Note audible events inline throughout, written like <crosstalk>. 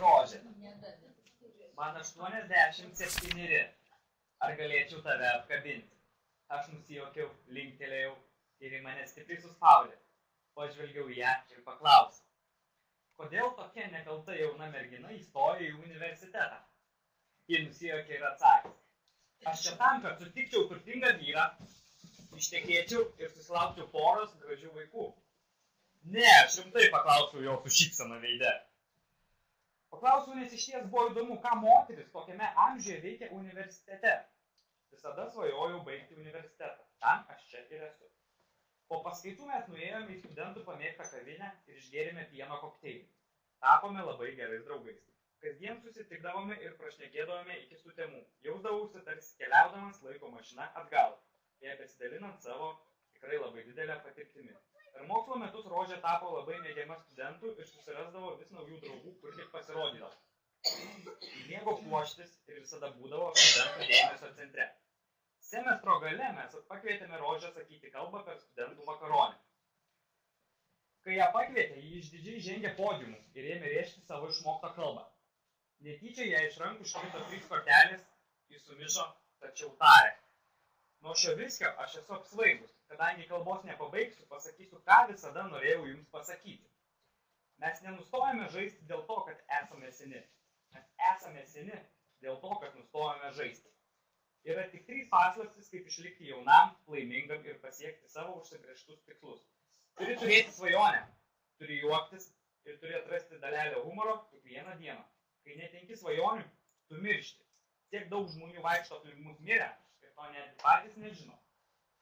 rožė. Man 87. Ar galėčiau tave apkabinti? Aš nusijokiau, linktelėjau ir į mane stipriai suspaudė. Pažvelgiau ją ir paklausiau. Kodėl tokia nekalta jauna mergina įstojo į universitetą? Ji nusijokė ir atsakė. Aš čia tam, kad sutikčiau turtingą vyrą, ištekėčiau ir susilaukčiau poros gražių vaikų. Ne, aš rimtai paklausiau jo su šypsena veide. Paklausiau, nes iš ties buvo įdomu, ką moteris tokiame amžiuje veikia universitete. Visada svajojau baigti universitetą. Tam aš čia ir esu. Po paskaitų mes nuėjome į studentų pamėgtą kavinę ir išgėrėme pieno kokteilį. Tapome labai gerais draugais. Kasdien susitikdavome ir prašnekėdavome iki sutemų. Jausdavausi tarsi keliaudamas laiko mašina atgal, jie besidalinant savo tikrai labai didelę patirtimį. Per mokslo metus Rožė tapo labai mėgiama studentų ir susirasdavo vis naujų draugų, kur tik pasirodydavo. Mėgo puoštis ir visada būdavo studentų dėmesio centre. Semestro gale mes pakvietėme Rožę sakyti kalbą per studentų vakaronę. Kai ją pakvietė, ji išdidžiai žengė podiumų ir ėmė rėžti savo išmoktą kalbą. Netyčia ją iš rankų iškrito trys kortelės, jis sumišo, tačiau tarė. Nuo šio viskio aš esu apsvaigus, kadangi kalbos nepabaigsiu, pasakysiu, ką visada norėjau jums pasakyti. Mes nenustojame žaisti dėl to, kad esame seni. Mes esame seni dėl to, kad nustojame žaisti. Yra tik trys paslaptis, kaip išlikti jaunam, laimingam ir pasiekti savo užsibrieštus tikslus. Turi turėti svajonę, turi juoktis ir turi atrasti dalelę humoro kiekvieną dieną. Kai netenki svajonių, tu miršti. Tiek daug žmonių vaikšto aplink mus mirę ir to net patys nežino.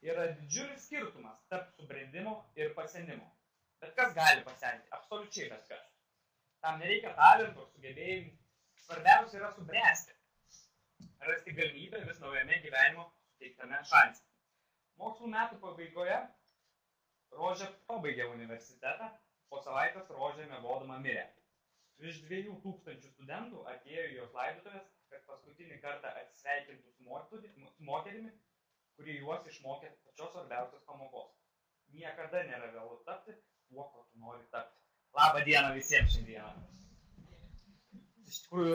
Yra didžiulis skirtumas tarp subrendimo ir pasenimo. Bet kas gali pasenti? Absoliučiai bet kas. Tam nereikia talento, sugebėjimų. Svarbiausia yra subręsti. Rasti galimybę vis naujame gyvenimo suteiktame šanse. Mokslo metų pabaigoje Rožė pabaigė universitetą, po savaitės Rožė mėgodama mirė. Virš dviejų tūkstančių studentų atėjo į jos laidotuvės, kad paskutinį kartą atsisveikintų su moterimi, kuri juos išmokė pačios svarbiausios pamokos. Niekada nėra vėlu tapti tuo, ko tu nori tapti. Labą dieną visiems šiandieną. Iš tikrųjų.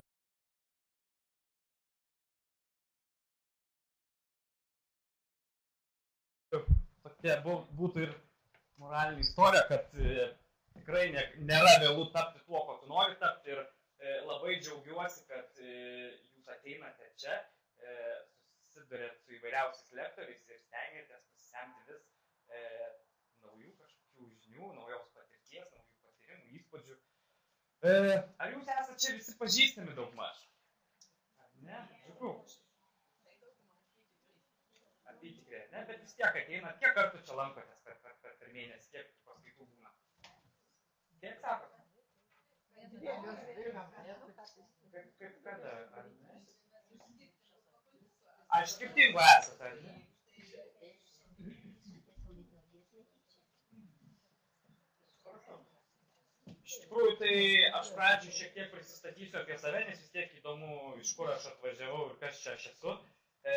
Tokia būtų ir moralinė istorija, kad tikrai ne, nėra vėlų tapti tuo, ko tu nori tapti ir e, labai džiaugiuosi, kad e, ateinate čia, e, susidurėt su įvairiausiais lektoriais ir stengiatės pasisemti vis e, naujų kažkokių žinių, naujos patirties, naujų patyrimų, įspūdžių. E, ar jūs esate čia visi pažįstami daug maž? Ne? Džiugu. Apytikrė, ne, bet vis tiek ateina, kiek kartų čia lankotės per, per, per, per mėnesį, kiek Kiek sakot? Kaip, kaip kada? Ar ne? Aš skirtingų esate, ar ne? Iš tikrųjų, tai aš pradžiui šiek tiek prisistatysiu apie save, nes vis tiek įdomu, iš kur aš atvažiavau ir kas čia aš esu. E,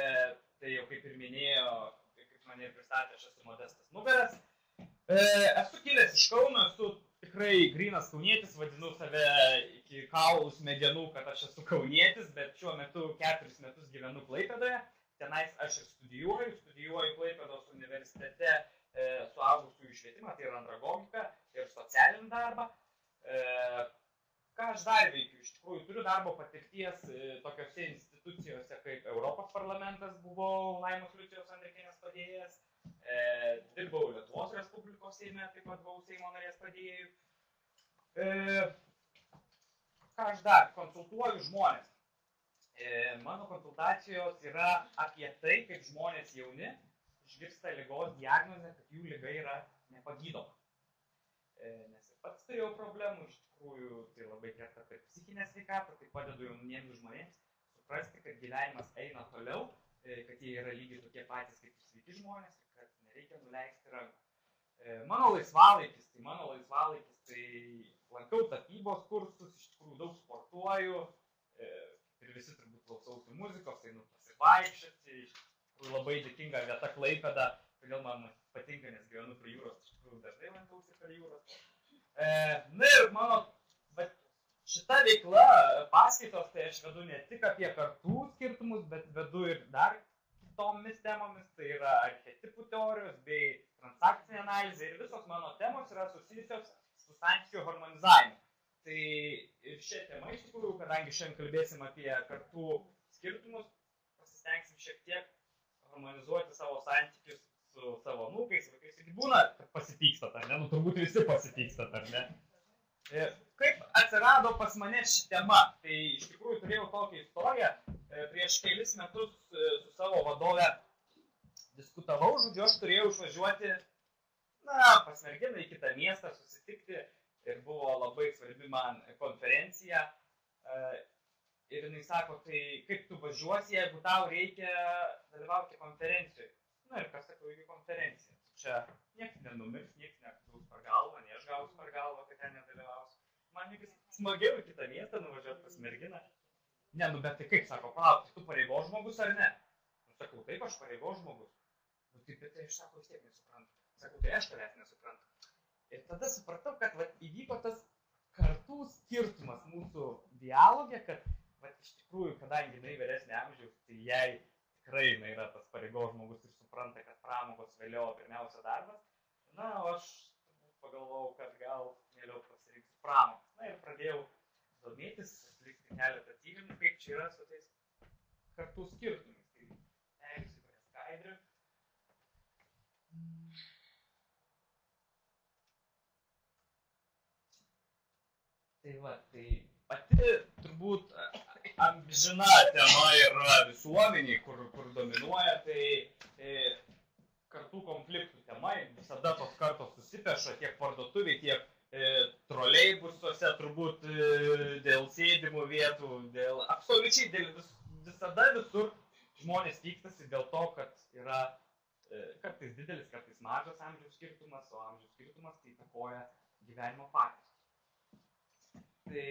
tai jau kaip ir minėjo, kaip mane ir pristatė, aš esu Modestas Nugaras. E, esu kilęs iš Kauno, esu tikrai grinas kaunietis, vadinu save iki kaulų smegenų, kad aš esu kaunietis, bet šiuo metu keturis metus gyvenu Klaipėdoje. Tenais aš ir studijuoju, studijuoju Klaipėdos universitete e, suaugusiųjų švietimą, tai yra andragogika ir socialinį darbą. E, ką aš dar veikiu? Iš tikrųjų, turiu darbo patirties e, tokiose institucijose kaip Europos parlamentas, buvau Laimos Liucijos Andrikinės padėjėjas, E, dirbau Lietuvos Respublikos Seime, taip pat buvau Seimo narės padėjėjų. E, ką aš dar? Konsultuoju žmonės. E, mano konsultacijos yra apie tai, kaip žmonės jauni išgirsta lygos diagnozę, kad jų lyga yra nepagydoma. E, nes ir pats turėjau problemų, iš tikrųjų tai labai kerta per psichinę sveikatą, tai padedu jauniems žmonėms suprasti, kad gyvenimas eina toliau, e, kad jie yra lygiai tokie patys kaip ir sveiki žmonės, reikia nuleisti ranką. E, mano laisvalaikis, tai mano laisvalaikis, tai lankau tapybos kursus, iš tikrųjų daug sportuoju e, ir visi turbūt klausausi muzikos, einu pasivaikščioti, iš tikrųjų labai dėkinga vieta Klaipėda, kodėl man patinka, nes gyvenu prie jūros, iš tikrųjų dažnai lankausi prie jūros. E, na ir mano, šita veikla, paskaitos, tai aš vedu ne tik apie kartų skirtumus, bet vedu ir dar kitomis temomis, tai yra archetipų teorijos bei transakcinė analizė ir visos mano temos yra susijusios su santykių harmonizavimu. Tai ir šią temą iš tikrųjų, kadangi šiandien kalbėsim apie kartų skirtumus, pasistengsim šiek tiek harmonizuoti savo santykius su savo nūkais, vaikais. Ir būna, kad pasipykstat, ar ne? Nu, turbūt visi pasipykstat, ar ne? E, kaip atsirado pas mane ši tema? Tai iš tikrųjų turėjau tokią istoriją. E, prieš kelis metus e, su savo vadove diskutavau, žodžiu, aš turėjau išvažiuoti, na, pas merginą į kitą miestą, susitikti ir buvo labai svarbi man konferencija. Ir jinai sako, tai kaip tu važiuosi, jeigu tau reikia dalyvauti konferencijoje. Na ir kas sakau, iki konferencija. Čia niekas nenumirs, niekas negaus per galvą, ne aš gausiu per galvą, kad ten nedalyvausiu. Man vis smagiau į kitą miestą nuvažiuoti pas merginą. Ne, nu bet tai kaip, sako, palauk, tu pareigos žmogus ar ne? Nu, sakau, taip, aš pareigos žmogus. Nu, taip, bet tai aš sako, vis tiek nesuprantu. Sakau, tai aš tavęs nesuprantu. Ir tada supratau, kad va, įvyko tas kartų skirtumas mūsų dialogė, kad va, iš tikrųjų, kadangi jinai vyresnė amžiaus, tai jai tikrai jinai yra tas pareigos žmogus ir supranta, kad pramogos vėliau pirmiausia darbas. Na, o aš pagalvojau, kad gal vėliau pasirinksiu pramogas. Na ir pradėjau domėtis, atlikti keletą tyrimų, kaip čia yra su tais kartų skirtumais. Tai perėsiu prie skaidrių. Tai va, tai pati turbūt amžina tema yra visuomeniai, kur, kur dominuoja, tai e, kartų konfliktų tema, visada tos kartos susipeša tiek parduotuviai, tiek troleibusuose, turbūt e, dėl sėdimų vietų, dėl absoliučiai, dėl vis, visada visur žmonės pykstasi dėl to, kad yra e, kartais didelis, kartais mažas amžiaus skirtumas, o amžiaus skirtumas tai įtakoja gyvenimo faktus. Tai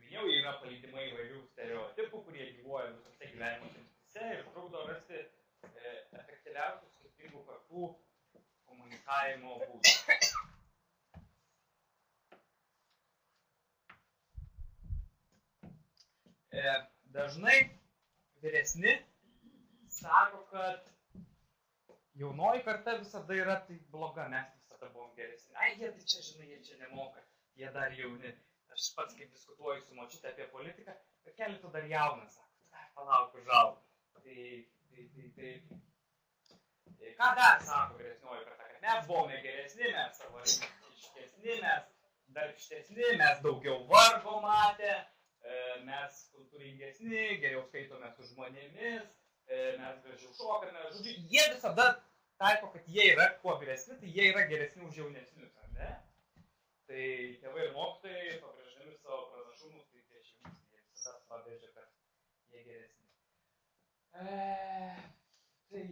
minėjau, yra palydimai įvairių stereotipų, kurie gyvuoja visose gyvenimo srityse ir trukdo rasti e, efektyviausių skirtingų kartų komunikavimo būdų. E, dažnai vyresni sako, kad jaunoji karta visada yra tai bloga, mes visada buvom geresni. Ai, jie tai čia, žinai, jie čia nemoka, jie dar jauni aš pats kaip diskutuoju su močiute apie politiką, bet keletų dar jaunas, sako, palauk, užaug. Tai, tai, tai, tai, tai, ką dar sako vyresnioji karta, kad mes buvome geresni, mes savarankiškesni, mes darbštesni, mes daugiau vargo matę, e, mes kultūringesni, geriau skaitome su žmonėmis, e, mes gražiau šokame, žodžiu, jie visada taiko, kad jie yra kuo vyresni, tai jie yra geresni už jaunesnius, ar ne? Tai tėvai ir mokytojai pabrėždami savo pranašumus, tai prieš jums jie visada pabrėžia, kad jie geresni. E, tai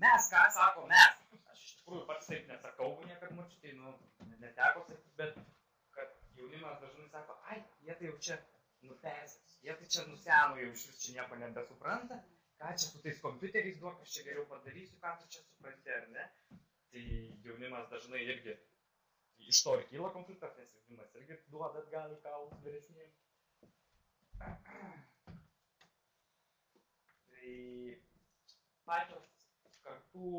mes, ką sako mes, aš iš tikrųjų pats taip nesakau, niekad mučiai, nu, neteko sakyti, bet jaunimas dažnai sako, ai, jie tai jau čia nupesęs, jie tai čia nuseno, jau iš vis čia nieko nebesupranta, ką čia su tais kompiuteriais duok, aš čia geriau padarysiu, ką tu čia supranti, ar ne tai jaunimas dažnai irgi iš to ir kyla konfliktas, nes jaunimas irgi duoda atgal į kaulus vyresniem. <clears throat> Tai pačios kartų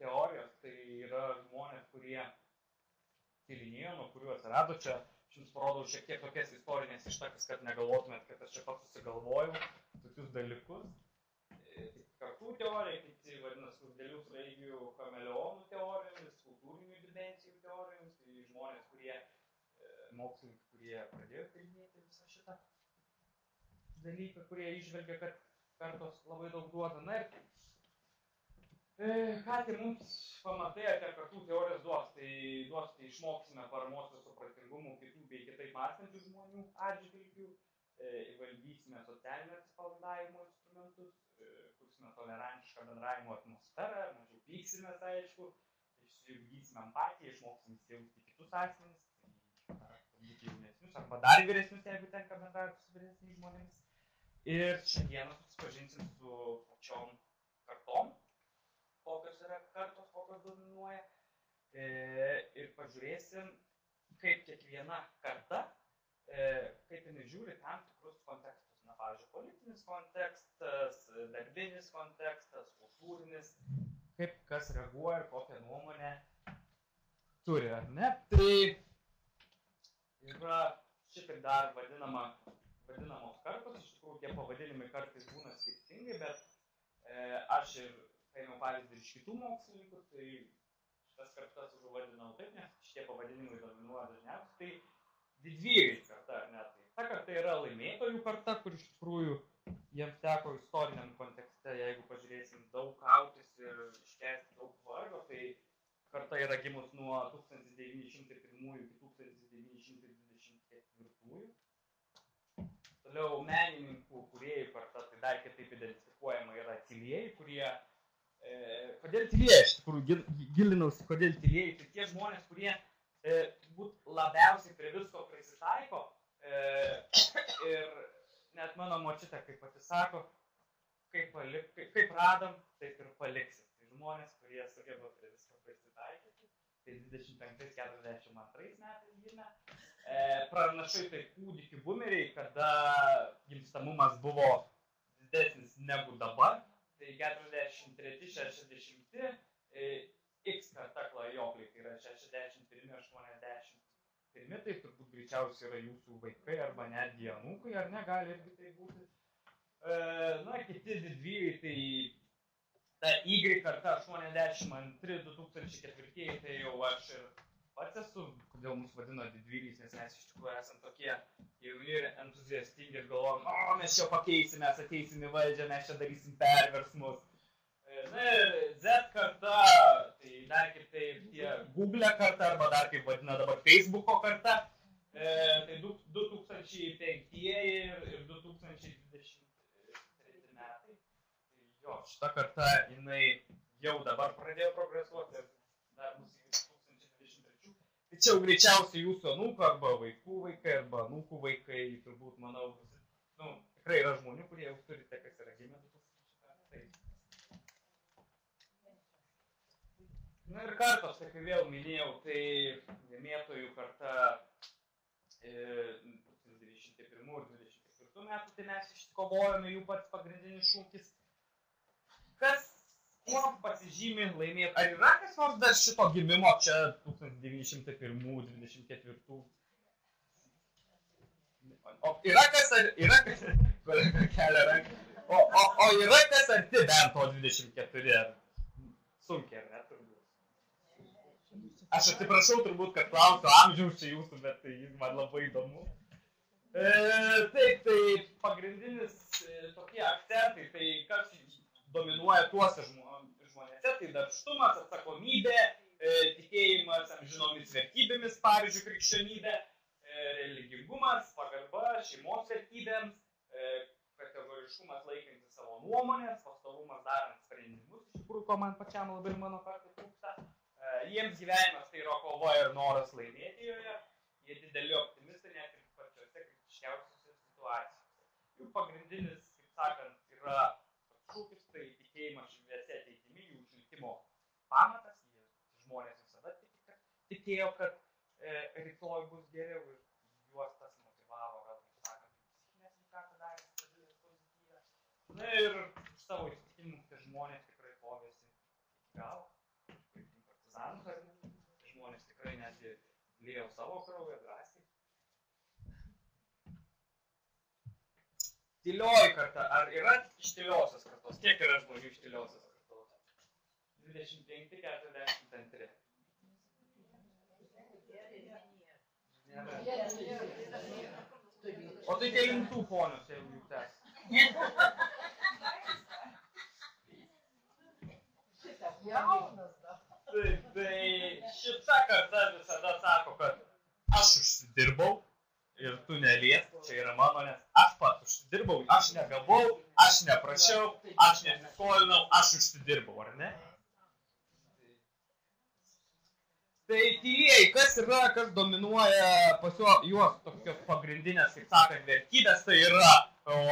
teorijos tai yra žmonės, kurie tyrinėjo, nuo kurių atsirado čia. Jums parodau šiek tiek tokias istorinės ištakas, kad negalvotumėt, kad aš čia pats susigalvojau tokius dalykus kartų teorija, kiti vadina skurdelių sraigių kameleonų teorijomis, kultūrinių dimensijų teorijomis, tai žmonės, kurie, e, mokslininkai, kurie pradėjo tyrinėti visą šitą dalyką, kurie išvelgia, kad kartos labai daug duoda. Na ir e, ką tai mums pamatai apie kartų teorijas duos, tai duos, tai išmoksime paramos ir supratingumų kitų bei kitaip mąstančių žmonių atžvilgių, e, įvaldysime socialinio atsipalaidavimo instrumentus, kursime tolerantišką bendravimo atmosferą, mažiau pyksimės, aišku, išsiugdysime empatiją, išmoksim įsijausti kitus asmenys, turbūt jaunesnius arba dar vyresnius, jeigu tenka bendrauti su vyresniais žmonėmis. Ir šiandieną susipažinsim su pačiom kartom, kokios yra kartos, kokios dominuoja. E, ir pažiūrėsim, kaip kiekviena karta, e, kaip jinai žiūri tam tikrus kontekstus. Na, pavyzdžiui, politinis kontekstas, darbinis kontekstas, kultūrinis, kaip kas reaguoja ir kokią nuomonę turi, ar ne? Tai yra šitaip dar vadinama, vadinamos kartos, iš tikrųjų tie pavadinimai kartais būna skirtingi, bet e, aš ir paėmiau pavyzdį iš kitų mokslininkų, tai šitas kartas užvadinau taip, nes šitie pavadinimai dominuoja dažniausiai. Tai didvyriai karta, ar ne? Tai ta karta yra laimėtojų karta, kur iš tikrųjų jiems teko istoriniam kontekste, jeigu pažiūrėsim, daug kautis ir iškesti daug vargo, tai karta yra gimus nuo 1901 iki 1924. Toliau menininkų, kuriejų karta, tai dar kitaip identifikuojama yra tylieji, kurie kodėl tylėjai, iš tikrųjų, gilinausi, kodėl tylėjai, tai tie žmonės, kurie e, turbūt labiausiai prie visko prisitaiko e, ir net mano močiutė, kaip pati sako, kaip, palik, kaip, kaip radom, taip ir paliksim. Tai žmonės, kurie sugeba prie visko prisitaikyti, tai 25-42 metais gimė. E, pranašai tai kūdikių bumeriai, kada gimstamumas buvo didesnis negu dabar, tai 43, 60, e, X karta klajokliai, tai yra 61, 80. Pirmi tai turbūt greičiausiai yra jūsų vaikai arba netgi anūkai, ar negali irgi tai būti. E, na, kiti didvyriai, tai ta Y karta 82, 2004, tai jau aš ir pats esu, kodėl mus vadino didvyriais, nes mes iš tikrųjų esame tokie jauni ir entuziastingi ir galvojam, o mes čia pakeisim, mes ateisim į valdžią, mes čia darysim perversmus. Na ir Z karta, tai dar kitaip tie Google karta, arba dar kaip vadina dabar Facebooko karta, e, tai 2005 ir, ir 2023 metai. Tai jo, šita karta, jinai jau dabar pradėjo progresuoti ir dar bus čia jau greičiausiai jūsų anūkų arba vaikų vaikai arba anūkų vaikai, turbūt, manau, nu, tikrai yra žmonių, kurie jau turite, kas yra gimę 2000 metais. Na ir kartos, kaip vėl minėjau, tai laimėtojų karta e, 1901 ir 1924 metų, tai mes iškovojome jų pats pagrindinis šūkis. Kas kuo pasižymi laimėti? Ar yra kas nors dar šito gimimo čia 1901-24? O yra kas, ar yra kas, <laughs> kelia ranką, o, o, o yra kas arti bent to 24, ar sunkiai, ar ne, turbūt. Aš atsiprašau turbūt, kad klausiu amžiaus čia jūsų, bet tai man labai įdomu. E, taip, tai pagrindinis e, tokie akcentai, tai kas dominuoja tuose žmonėse, tai darbštumas, atsakomybė, e, tikėjimas amžinomis vertybėmis, pavyzdžiui, krikščionybė, e, religingumas, pagarba šeimos vertybėms, e, kategoriškumas laikantis savo nuomonės, pastovumas darant sprendimus, iš tikrųjų, ko man pačiam labai mano kartai trūksta. Jiems gyvenimas tai yra kova ir noras laimėti joje, jie dideli optimistai net ir pačiose kritiškiausiose situacijose. Jų pagrindinis, kaip sakant, yra šūkis tikėjimas šviesi ateitimi, jų išlikimo pamatas, jie žmonės visada tiki, kad, tikėjo, kad e, rytoj bus geriau ir juos tas motivavo, gal kaip sakant, psichinė sveikata darė stabilės pozityvę. Na ir už savo įsitikinimų tie žmonės tikrai kovėsi iki galo, kaip partizanų žmonės tikrai netgi liejo savo kraują drąsiai. Tylioji karta, ar yra iš tyliosios kartos? Kiek yra žmonių iš tyliosios kartos? 25-42. O tai kelintų ponios, jeigu jūs esate. Taip, tai šita karta visada sako, kad aš užsidirbau, ir tu neliesk, čia yra mano, nes aš pats užsidirbau, aš negavau, aš neprašiau, aš nesiskolinau, aš užsidirbau, ar ne? Tai tylieji, kas yra, kas dominuoja pas juos tokios pagrindinės, kaip sakant, vertybės, tai yra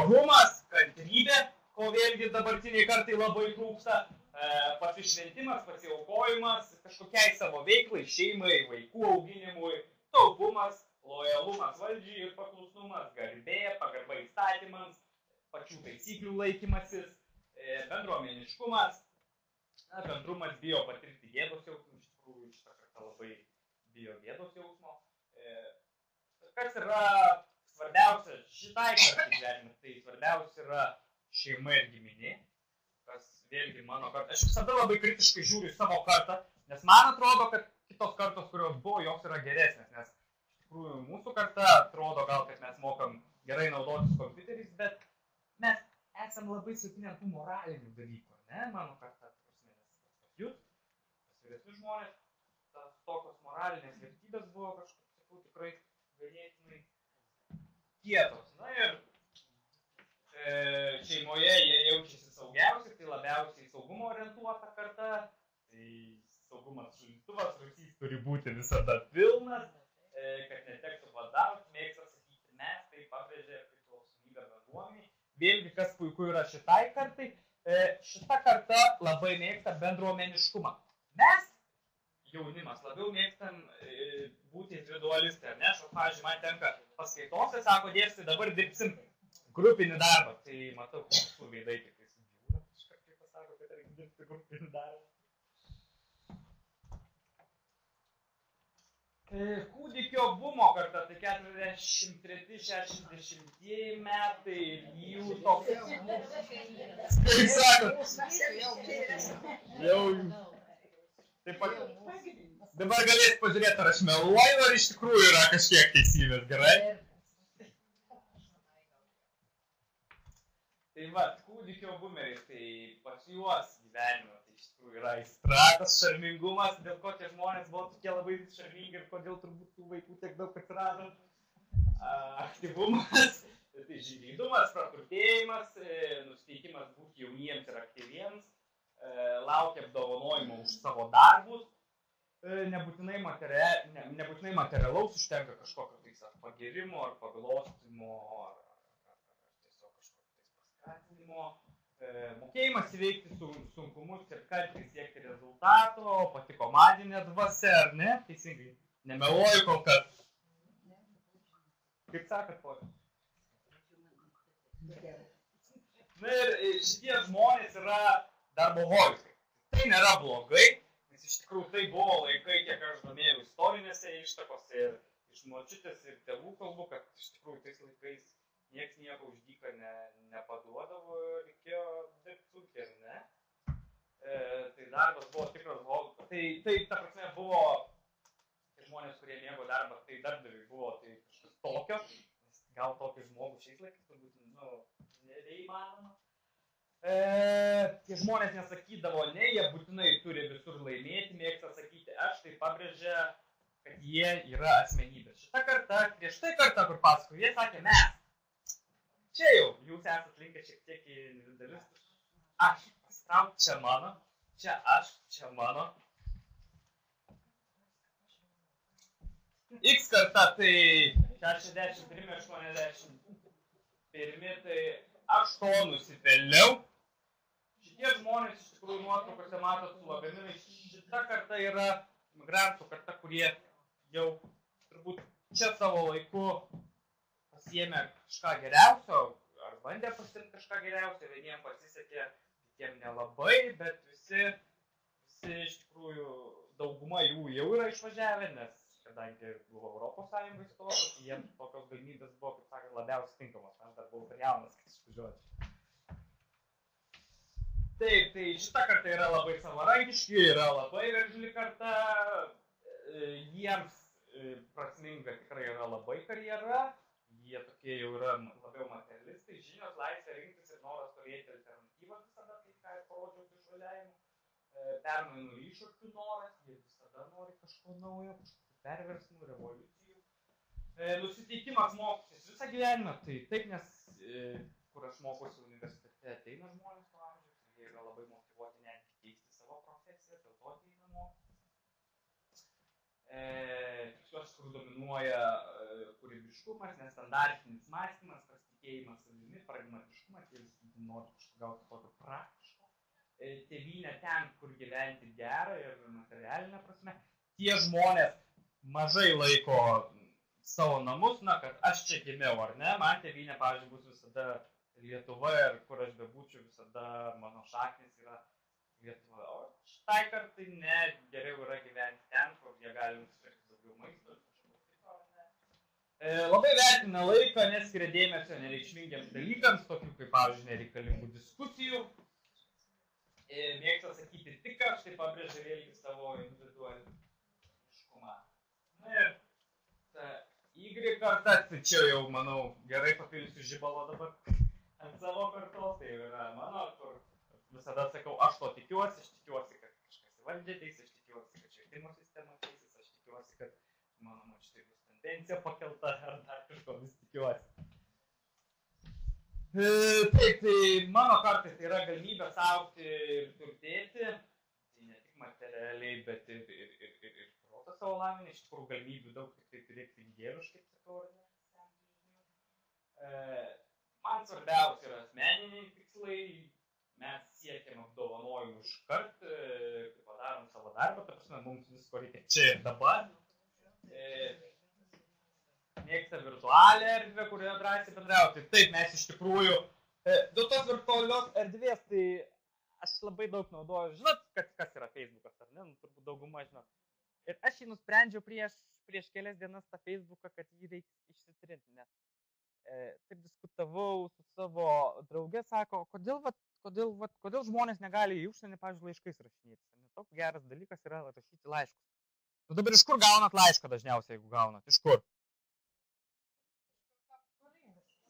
orumas, kantrybė, ko vėlgi dabartiniai kartai labai trūksta, e, pasišventimas, pasiaukojimas kažkokiai savo veiklai, šeimai, vaikų auginimui, taupumas, lojalumas valdžiai ir paklusnumas, garbė, pagarba įstatymams, pačių taisyklių laikymasis, e, bendruomeniškumas, na, bendrumas bijo patirti gėdos jausmą, iš tikrųjų šitą kartą labai bijo gėdos jausmo. E, kas yra svarbiausia šitai kartai gyvenime, tai svarbiausia yra šeima ir giminė, kas vėlgi mano karta. Aš visada labai kritiškai žiūriu savo kartą, nes man atrodo, kad kitos kartos, kurios buvo, jos yra geresnės, nes tikrųjų mūsų karta atrodo gal, kad mes mokam gerai naudotis kompiuteriais, bet mes esam labai silpni ant tų moralinių dalykų, ne, mano karta, pas jūs, pas vyresnius žmonės, tas tokios moralinės vertybės buvo kažkaip, sakau, tikrai ganėtinai kietos. Na ir e, šeimoje jie jaučiasi saugiausiai, tai labiausiai saugumo orientuota karta, tai saugumas šaldytuvas, rūsys turi būti visada pilnas, kad netektų badauti, mėgsta sakyti mes, tai pabrėžia priklausomybę bendruomeniai. Vėlgi, kas puiku yra šitai kartai, e, šita karta labai mėgsta bendruomeniškumą. Mes, jaunimas, labiau mėgstam e, būti individualistai, ar ne? Aš, pavyzdžiui, man tenka paskaitose, sako, dėstai, dabar dirbsim grupinį darbą. Tai matau, kad su veidai tik tai sudžiūna, kažkaip pasako, kad reikia dirbti grupinį darbą. Kūdikio bumo karta, tai 43-60 metai, jų toks. Kaip sakot, jau. Taip pat. Dabar galės pažiūrėti, ar aš meluoju, ar iš tikrųjų yra kažkiek teisybės, gerai? Tai va, kūdikio bumeriai, tai pas juos gyvenime, tai iš tikrųjų yra aistratas, šarmingumas, dėl ko tie žmonės buvo tokie labai šarmingi ir kodėl turbūt tų vaikų tiek daug atsirado. Aktyvumas, tai žydydumas, praturtėjimas, e, nusiteikimas būti jauniems ir aktyviems, e, laukia apdovanojimo už savo darbus, E, nebūtinai, materia, ne, nebūtinai materialaus užtenka kažkokio tais ar pagirimo, ar paglostimo, ar, ar tiesiog kažkokio tais paskatinimo. E, mokėjimas įveikti su, sunkumus ir kartais siekti rezultato, pati komandinė dvasia, ar ne? Teisingai. Nemeluoju kol kas. Kaip sakat, ponė? Na ir šitie žmonės yra darboholikai. Tai nėra blogai, Nes iš tikrųjų tai buvo laikai, kiek aš domėjau istorinėse ištakose ir iš močiutės ir tėvų kalbų, kad iš tikrųjų tais laikais niekas nieko už dyką ne, nepaduodavo, reikėjo dirbti sunkiai, ar ne? E, tai darbas buvo tikras hobis. Tai, tai, ta prasme, buvo tai žmonės, kurie mėgo darbą, tai darbdaviai buvo tai kažkas tokio, gal tokį žmogų šiais laikais turbūt, nu, neįmanoma. E, žmonės nesakydavo, ne, jie būtinai turi visur laimėti, mėgsta sakyti aš, tai pabrėžia, kad jie yra asmenybės. Šita karta, prieš tai kartą, kur pasakoju, jie sakė mes. Čia jau, jūs esate linkę šiek tiek į individualistus. Aš, pastrauk, čia mano, čia aš, čia mano. X karta tai 63-80. Pirmi tai aš to nusipelniau. Šitie žmonės iš tikrųjų nuotraukose matot su lagaminais. Šita karta yra migrantų karta, kurie jau turbūt čia savo laiku pasiėmė kažką geriausio, ar bandė pasiimti kažką geriausio, vieniems pasisekė, kitiems nelabai, bet visi, visi iš tikrųjų dauguma jų jau yra išvažiavę, nes kadangi buvo Europos Sąjungos stovas, jiems tokios galimybės buvo, kaip sakant, labiausiai tinkamos. Aš dar buvau per jaunas, kad išvažiuočiau. Taip, tai šita karta yra labai savarankiški, yra labai veržli karta, e, jiems e, prasminga tikrai yra labai karjera, jie tokie jau yra labiau materialistai, žinios, laisvė rinktis ir noras turėti alternatyvą visada, tai ką ir parodžiau su išvažiavimu, e, permainų iššūkių noras, jie visada nori kažko naujo, kažkokių perversmų, revoliucijų. Nusiteikimas mokytis visą gyvenimą, tai taip, nes kur aš mokuosi universitete, ateina žmonės to amžiaus jie yra labai motivuoti netgi keisti savo profesiją, dėl to ateina mokytis. E, tikiuosi, kur dominuoja e, kūrybiškumas, nestandartinis mąstymas, pasitikėjimas savimi, pragmatiškumas, jie visi nori gauti tokio praktiško. E, tėvynė ten, kur gyventi gera ir materialinė prasme. Tie žmonės, mažai laiko savo namus, na, kad aš čia gimiau, ar ne, man tėvynė, pavyzdžiui, bus visada Lietuva ir kur aš bebūčiau, visada mano šaknis yra Lietuva. O šitai kartai ne, geriau yra gyventi ten, kur jie gali nusipirkti daugiau maisto. E, labai vertina laiką, neskiria dėmesio nereikšmingiams dalykams, tokių kaip, pavyzdžiui, nereikalingų diskusijų. E, mėgsta sakyti tik aš, tai pabrėžia vėlgi savo individuališkumą. Na ir ta Y karta, tai čia jau, manau, gerai papilsiu žibalo dabar ant savo kartos, tai yra mano, kur visada sakau, aš to tikiuosi, aš tikiuosi, kad kažkas į valdžią teis, aš tikiuosi, kad švietimo sistema teisis, aš tikiuosi, kad mano močiutė bus tendencija pakelta ar dar kažko vis tikiuosi. E, taip, tai mano kartais tai yra galimybė aukti ir turtėti, tai ne tik materialiai, bet ir, ir, ir, ir, ir protą savo lavinį, iš tikrųjų galimybių daug, tik tai turėti aš kaip sakau, ar ne? E, Man svarbiausia yra asmeniniai tikslai, mes siekiam apdovanojimų iš kart, e, kai padarom savo darbą, ta prasme, mums visko reikia čia ir dabar. E, mėgsta virtualią erdvę, kurioje drąsiai bendrauti. Taip, mes iš tikrųjų, e, dėl tos virtualios erdvės, tai aš labai daug naudoju, žinot, kas, kas yra Facebookas, ar ne, nu, turbūt dauguma žinot. Ir aš jį nusprendžiau prieš, prieš kelias dienas tą Facebooką, kad jį reikia išsitrinti, nes e, taip diskutavau su savo draugė, sako, kodėl, vat, kodėl, vat, kodėl žmonės negali į užsienį, pavyzdžiui, laiškais rašinėti. Nes toks geras dalykas yra rašyti laiškus. Nu dabar iš kur gaunat laišką dažniausiai, jeigu gaunat? Iš kur?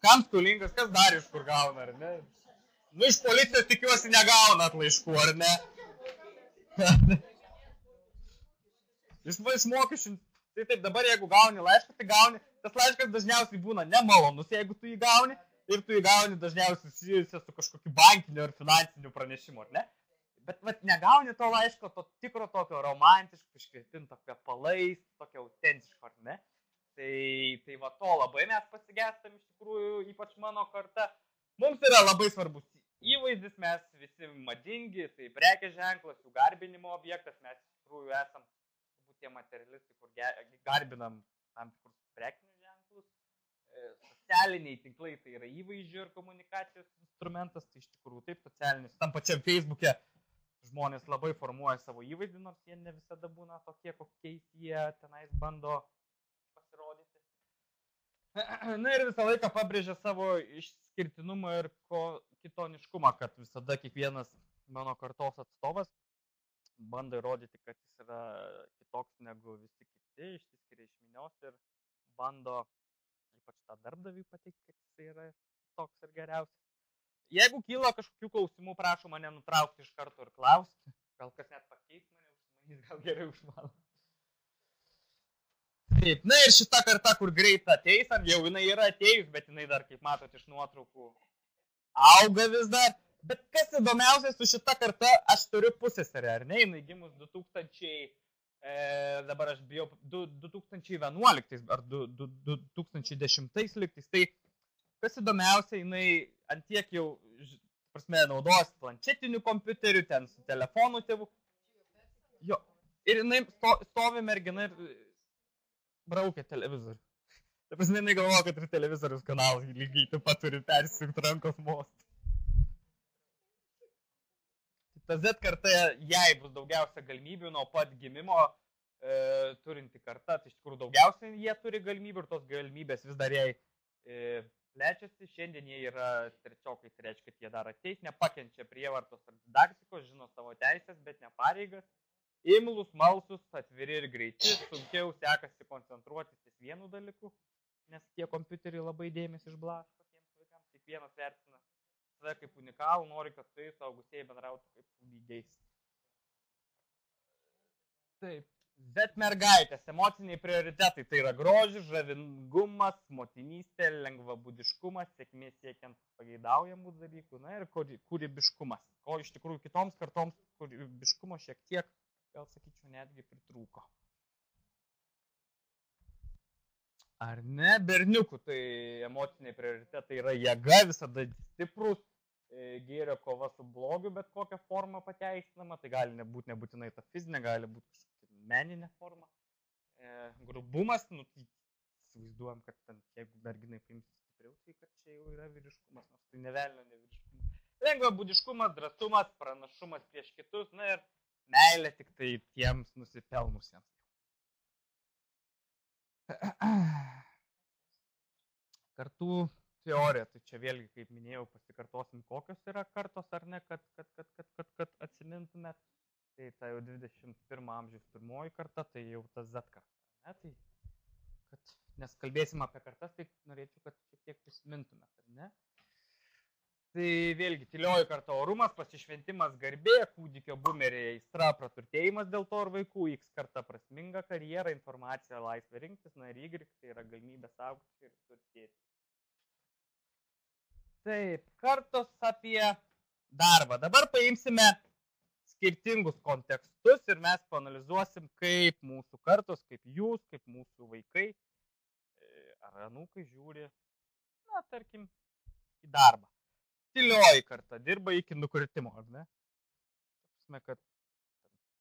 Kam skolingas, kas dar iš kur gauna, ar ne? Nu, iš policijos tikiuosi negaunat laiškų, ar ne? <laughs> iš, iš mokesčių. Tai taip, dabar jeigu gauni laišką, tai gauni tas laiškas dažniausiai būna nemalonus, jeigu tu jį gauni, ir tu jį gauni dažniausiai susijusią su kažkokiu bankiniu ar finansiniu pranešimu, ar ne? Bet vat, negauni to laiško, to tikro tokio romantiško, iškvėpinto kvepalais, tokio autentiško, ar ne? Tai, tai va to labai mes pasigestam iš tikrųjų, ypač mano karta. Mums yra labai svarbus įvaizdis, mes visi madingi, tai prekės ženklas, jų garbinimo objektas, mes iš tikrųjų esam tie materialistai, kur garbinam tam tikrus prekinius ženklus. E, socialiniai tinklai tai yra įvaizdžio ir komunikacijos instrumentas, tai iš tikrųjų taip socialinis. Tam pačiam Facebook'e žmonės labai formuoja savo įvaizdį, nors jie ne visada būna tokie, kokiais jie tenais bando pasirodyti. <clears throat> Na ir visą laiką pabrėžia savo išskirtinumą ir kitoniškumą, kad visada kiekvienas mano kartos atstovas bando įrodyti, kad jis yra kitoks negu visi kiti, išsiskiria iš minios ir bando ypač tą darbdavį pateikti, kad jis yra toks ir geriausias. Jeigu kyla kažkokių klausimų, prašau mane nutraukti iš karto ir klausti. Gal kas net pakeis mane, užsimanys gal geriau už mano. Taip, na ir šita karta, kur greit ateis, ar jau jinai yra atėjus, bet jinai dar, kaip matot iš nuotraukų, auga vis dar. Bet kas įdomiausia su šita karta, aš turiu pusėserę, ar ne, jinai gimus 2000 e, dabar aš bijau, 2011 ar 2010 liktais, tai kas įdomiausia, jinai antiek jau, prasme, naudos planšetinių kompiuterių, ten su telefonu tėvų. Jo, ir jinai sto, stovi mergina ir braukia televizorių. Ta prasme, jinai galvoja, kad ir televizorius kanalas lygiai taip pat turi persijungti rankos mostą. ta Z karta, jai bus daugiausia galimybių nuo pat gimimo e, turinti karta, tai iš tikrųjų daugiausiai jie turi galimybių ir tos galimybės vis dar jai e, plečiasi. Šiandien jie yra trečiokai, tai reiškia, kad jie dar ateis, nepakenčia prievartos ar didaktikos, žino savo teisės, bet ne pareigas. Imlus, malsus, atviri ir greiti, sunkiau sekasi koncentruotis ties vienu dalyku, nes tie kompiuteriai labai dėmesį išblaško tiems vaikams, kiekvienas vertina save kaip unikalų, nori, kad su jais suaugusieji bendrautų kaip lygiais. Taip. Bet mergaitės, emociniai prioritetai tai yra grožis, žavingumas, motinystė, lengvabūdiškumas, sėkmė siekiant pageidaujamų dalykų, na ir kūrybiškumas. Ko iš tikrųjų kitoms kartoms kūrybiškumo šiek tiek, gal sakyčiau, netgi pritrūko. Ar ne, berniukų, tai emociniai prioritetai yra jėga, visada stiprus, e, gėrio kova su blogiu, bet kokią formą pateisinama, tai gali nebūti nebūtinai ta fizinė, gali būti meninė forma. E, grubumas, nu, tai įsivaizduojam, kad ten, jeigu merginai paimsi stipriau, tai kad čia jau yra vyriškumas, nors tai nevelnio ne vyriškumas. Lengva būdiškumas, drąsumas, pranašumas prieš kitus, na ir meilė tik tai tiems nusipelnusiems. <clears throat> Kartų teorija, tai čia vėlgi, kaip minėjau, pasikartosim, kokios yra kartos ar ne, kad, kad, kad, kad, kad, kad atsimintumėt. Tai ta jau 21 amžiaus pirmoji karta, tai jau ta Z karta. Ne? Tai, kad, nes kalbėsim apie kartas, tai norėčiau, kad šiek tiek prisimintumėt, ar ne? Tai vėlgi, tylioji karta orumas, pasišventimas garbė, kūdikio bumeriai, aistra, praturtėjimas dėl to ir vaikų, X karta prasminga karjera, informacija, laisvė rinktis, na ir Y tai yra galimybė saugoti ir turtėti. Taip, kartos apie darbą. Dabar paimsime skirtingus kontekstus ir mes panalizuosim, kaip mūsų kartos, kaip jūs, kaip mūsų vaikai ar anūkai žiūri, na, tarkim, į darbą tylioji karta dirba iki nukritimo, ar ne? Prasme, kad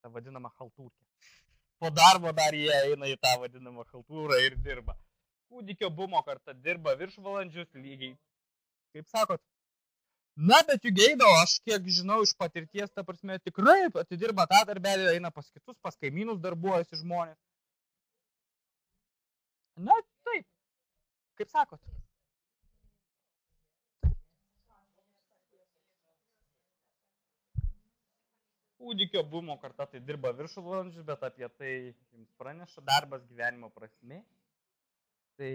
ta vadinama haltūrkė. Po darbo dar jie eina į tą vadinamą haltūrą ir dirba. Kūdikio bumo karta dirba viršvalandžius lygiai. Kaip sakot? Na, bet jų geidavo, aš kiek žinau iš patirties, ta prasme, tikrai atidirba tą darbelį, eina pas kitus, pas kaimynus darbuojasi žmonės. Na, taip. Kaip sakot? Kūdikio bumo karta tai dirba viršvalandžius, bet apie tai jums praneša darbas gyvenimo prasme. Tai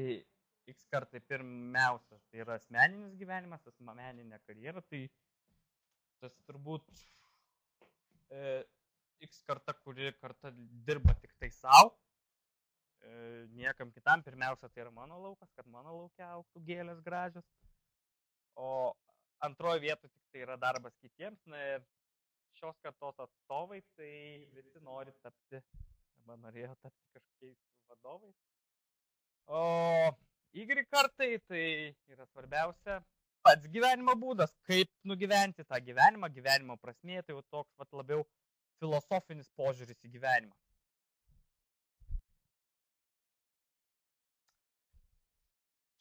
X kartai pirmiausia, tai yra asmeninis gyvenimas, asmeninė karjera, tai tas turbūt e, X karta, kuri karta dirba tik tai savo, e, niekam kitam, pirmiausia, tai yra mano laukas, kad mano laukia auktų gėlės gražios, o antroji vieta tik tai yra darbas kitiems, na ir šios kartos atstovai, tai visi nori tapti, arba norėjo tapti kažkokiais vadovais. O Y kartai tai yra svarbiausia pats gyvenimo būdas, kaip nugyventi tą gyvenimą, gyvenimo prasmė, tai jau toks vat, labiau filosofinis požiūris į gyvenimą.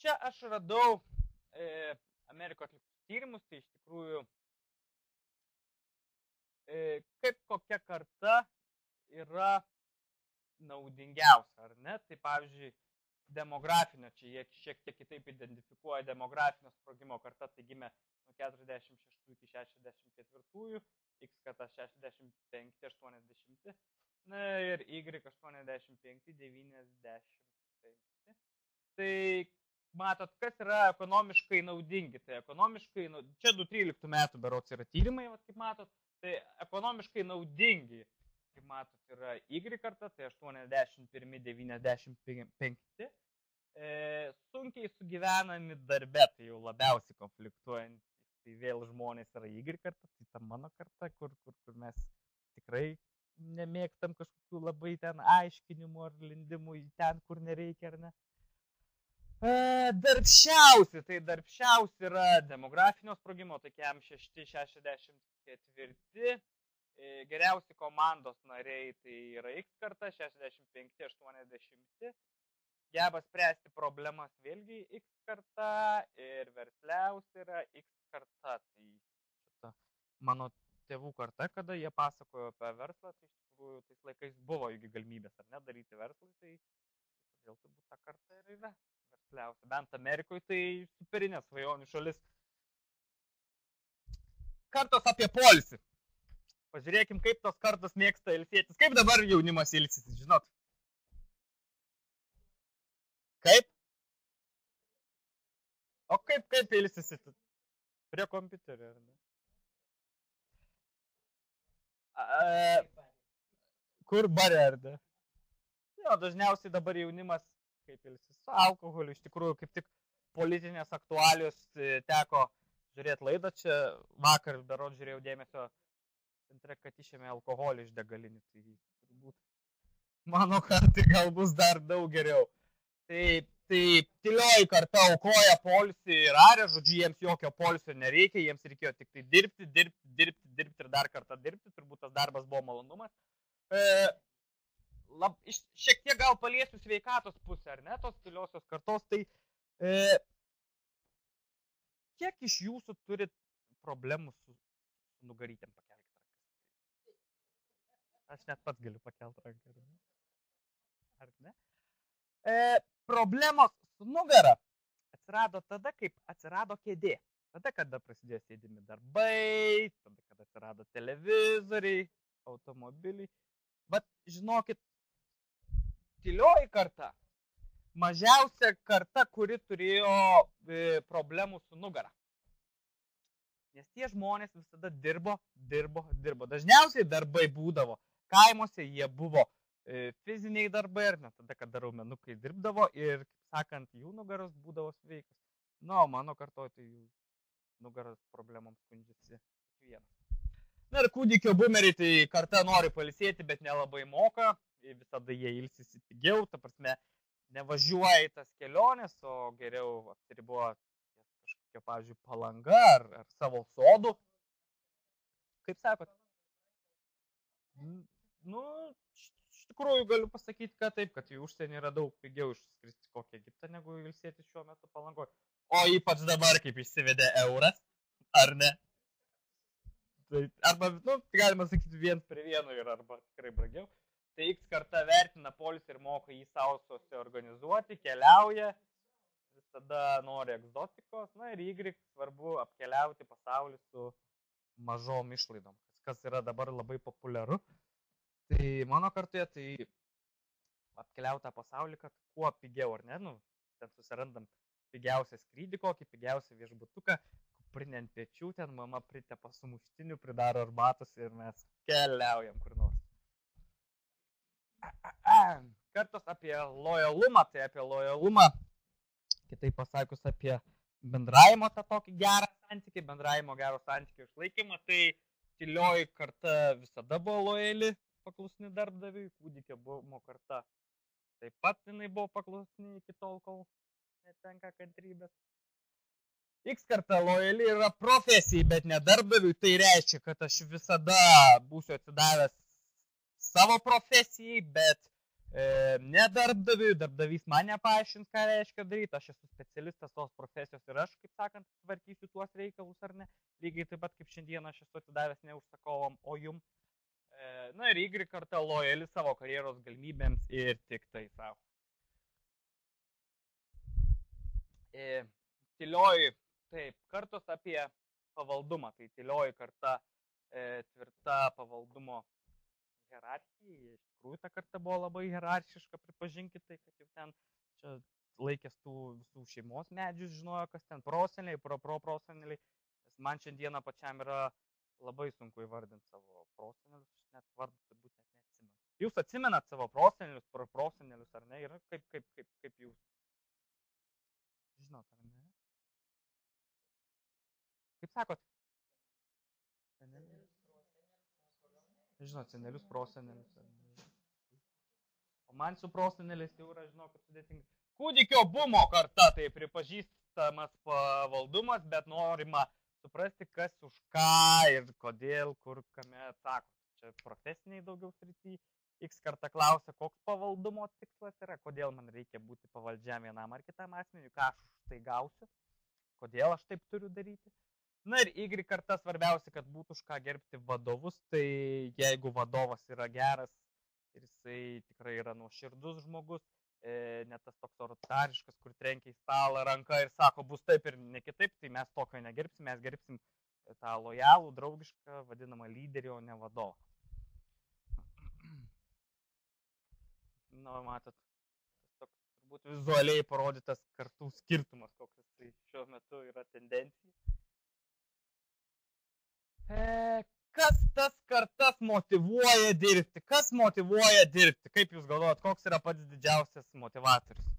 Čia aš radau e, Amerikos atliktus tyrimus, tai iš tikrųjų E, kaip kokia karta yra naudingiausia, ar ne? Tai pavyzdžiui, demografinio, čia jie šiek tiek kitaip identifikuoja demografinio sprogimo karta, tai gimė nuo 46 iki 64, X karta 65, 80, na ir Y 85, 95. Tai matot, kas yra ekonomiškai naudingi. Tai ekonomiškai, čia 2013 metų berots yra tyrimai, vat, kaip matot, tai ekonomiškai naudingi, kaip matot, yra Y karta, tai 81-95. E, sunkiai sugyvenami darbe, tai jau labiausiai konfliktuojantys, tai vėl žmonės yra Y karta, tai ta mano karta, kur, kur, kur mes tikrai nemėgstam kažkokių labai ten aiškinimų ar lindimų į ten, kur nereikia ar ne. Darbščiausi, tai darbščiausi yra demografinio sprogimo, tokiam 6-64. Geriausi komandos nariai tai yra X karta 65-80. Geba spręsti problemas vėlgi X karta ir versliausi yra X karta. Tai šita mano tėvų karta, kada jie pasakojo apie verslą, tai iš tikrųjų tais laikais buvo irgi galimybės ar ne daryti verslą, tai todėl turbūt ta karta ir yra versliausia. Bent Amerikoje tai superinė svajonių šalis. Kartos apie polisį. Pažiūrėkim, kaip tos kartos mėgsta ilsėtis. Kaip dabar jaunimas ilsisi, žinot? Kaip? O kaip, kaip ilsisi? Prie kompiuterio, ar ne? A, kur bare, ar ne? Jo, dažniausiai dabar jaunimas kaip ilsis su alkoholiu, iš tikrųjų kaip tik politinės aktualijos e, teko žiūrėti laidą čia, vakar berot žiūrėjau dėmesio centre, kad išėmė alkoholį iš degalinių, tai turbūt <laughs> mano kartai gal bus dar daug geriau. Tai, tai tylioji karta aukoja polisį ir arė, žodžiu, jiems jokio polisio nereikia, jiems reikėjo tik tai dirbti, dirbti, dirbti, dirbti ir dar kartą dirbti, turbūt tas darbas buvo malonumas. E, lab, iš, šiek tiek gal paliesiu sveikatos pusę, ar ne, tos tyliosios kartos, tai e, kiek iš jūsų turit problemų su, nugarytėm pakelti? Aš net pats galiu pakelti ranką? Ar ne? E, problemos su nugara atsirado tada, kaip atsirado kėdė. Tada, kada prasidėjo sėdimi darbai, tada, kada atsirado televizoriai, automobiliai. Bet žinokit, tylioji karta, mažiausia karta, kuri turėjo e, problemų su nugara. Nes tie žmonės visada dirbo, dirbo, dirbo. Dažniausiai darbai būdavo. Kaimuose jie buvo e, fiziniai darbai, ar ne tada, kada raumenukai dirbdavo ir, kaip sakant, jų nugaras būdavo sveikas. Nu, mano kartoju, tai jų nugaras problemams skundžiasi vienas. Na ir kūdikio boomeriai tai kartą nori palisėti, bet nelabai moka, visada jie ilsisi pigiau, ta prasme, nevažiuoja į tas keliones, o geriau apsiribuoja kažkokia, pavyzdžiui, palanga ar, ar savo sodų. Kaip sakot? Nu, iš tikrųjų galiu pasakyti, kad taip, kad į užsienį yra daug pigiau išskristi kokią Egiptą, negu ilsėti šiuo metu palangoje. O ypač dabar, kaip išsivedė euras, ar ne? Tai arba, nu, galima sakyti, viens prie vieno yra, arba tikrai brangiau. Tai X karta vertina polisį ir moka jį savo susiorganizuoti, keliauja, visada nori egzotikos, na ir Y svarbu apkeliauti pasaulį su mažom išlaidom, kas yra dabar labai populiaru. Tai mano kartoje tai apkeliauti tą pasaulį, kad kuo pigiau, ar ne, nu, ten susirandam pigiausią skrydį, kokį pigiausią viešbutuką, kuprinė ant pečių, ten mama pritepa sumuštinių, pridaro arbatos ir mes keliaujam kur nors. Kartos apie lojalumą, tai apie lojalumą, kitaip pasakius, apie bendravimo tą tokį gerą santykį, bendravimo gero santykio išlaikymą, tai tylioji karta visada buvo lojali, paklusni darbdaviui, kūdikio buvo karta. Taip pat jinai buvo paklusni iki tol, kol netenka kantrybės. X karta lojali yra profesijai, bet ne darbdaviui, tai reiškia, kad aš visada būsiu atsidavęs savo profesijai, bet e, ne darbdaviui, darbdavys man nepaaiškins, ką reiškia daryti, aš esu specialistas tos profesijos ir aš, kaip sakant, tvarkysiu tuos reikalus ar ne, lygiai taip pat kaip šiandien aš esu atsidavęs ne užsakovam, o jum. Na ir Y karta lojali savo karjeros galimybėms ir tik tai savo. E, tylioji Taip, kartos apie pavaldumą. Tai tylioji karta e, tvirta pavaldumo hierarchija. Iš tikrųjų, ta karta buvo labai hierarchiška, pripažinkite, tai, kad jau ten čia laikęs tų visų šeimos medžius, žinojo, kas ten proseneliai, pro pro proseneliai. Man šiandieną pačiam yra labai sunku įvardinti savo prosenelius, aš net vardų turbūt net neatsimenu. Jūs atsimenat savo prosenelius, pro prosenelius ar ne? Ir kaip, kaip, kaip, kaip jūs? Žinot, ar ne? Kaip sakot? Senelius. Žinot, senelius, prosenelius. O man su proseneliais jau yra, žinau, kad sudėtinga. Kūdikio bumo karta, tai pripažįstamas pavaldumas, bet norima suprasti, kas už ką ir kodėl, kur, kame atsako. Čia profesiniai daugiau srity. X kartą klausia, koks pavaldumo tikslas yra, kodėl man reikia būti pavaldžiam vienam ar kitam asmeniu, ką aš už tai gausiu, kodėl aš taip turiu daryti. Na ir Y karta svarbiausia, kad būtų už ką gerbti vadovus, tai jeigu vadovas yra geras ir jisai tikrai yra nuoširdus žmogus, e, ne tas toks orotariškas, kur trenkia į stalą ranką ir sako, bus taip ir ne kitaip, tai mes tokio negerbsim, mes gerbsim tą lojalų, draugišką, vadinamą lyderį, o ne vadovą. <clears throat> Na, matot, toks turbūt vizualiai parodytas kartų skirtumas, koks jisai šiuo metu yra tendencija. E, kas tas kartas motivuoja dirbti? Kas motivuoja dirbti? Kaip jūs galvojat, koks yra pats didžiausias motivatorius?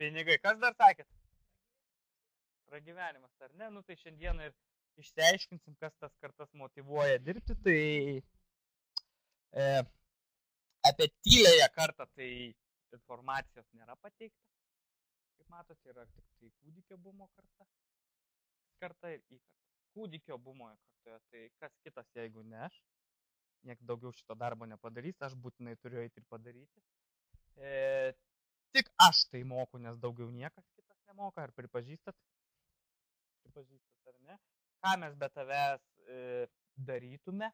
Pinigai. Kas dar sakėt? Pragyvenimas, ar ne? Nu tai šiandien ir išsiaiškinsim, kas tas kartas motivuoja dirbti. Tai e, apie tylėją kartą tai informacijos nėra pateikta. Kaip matote, yra tik tai kūdikio bumo karta. Karta ir į kartą kūdikio bumoje kartoje, tai kas kitas, jeigu ne aš. niek daugiau šito darbo nepadarys, aš būtinai turiu eiti ir padaryti. E, tik aš tai moku, nes daugiau niekas kitas nemoka, ar pripažįstat? Pripažįstat ar ne? Ką mes be tavęs e, darytume?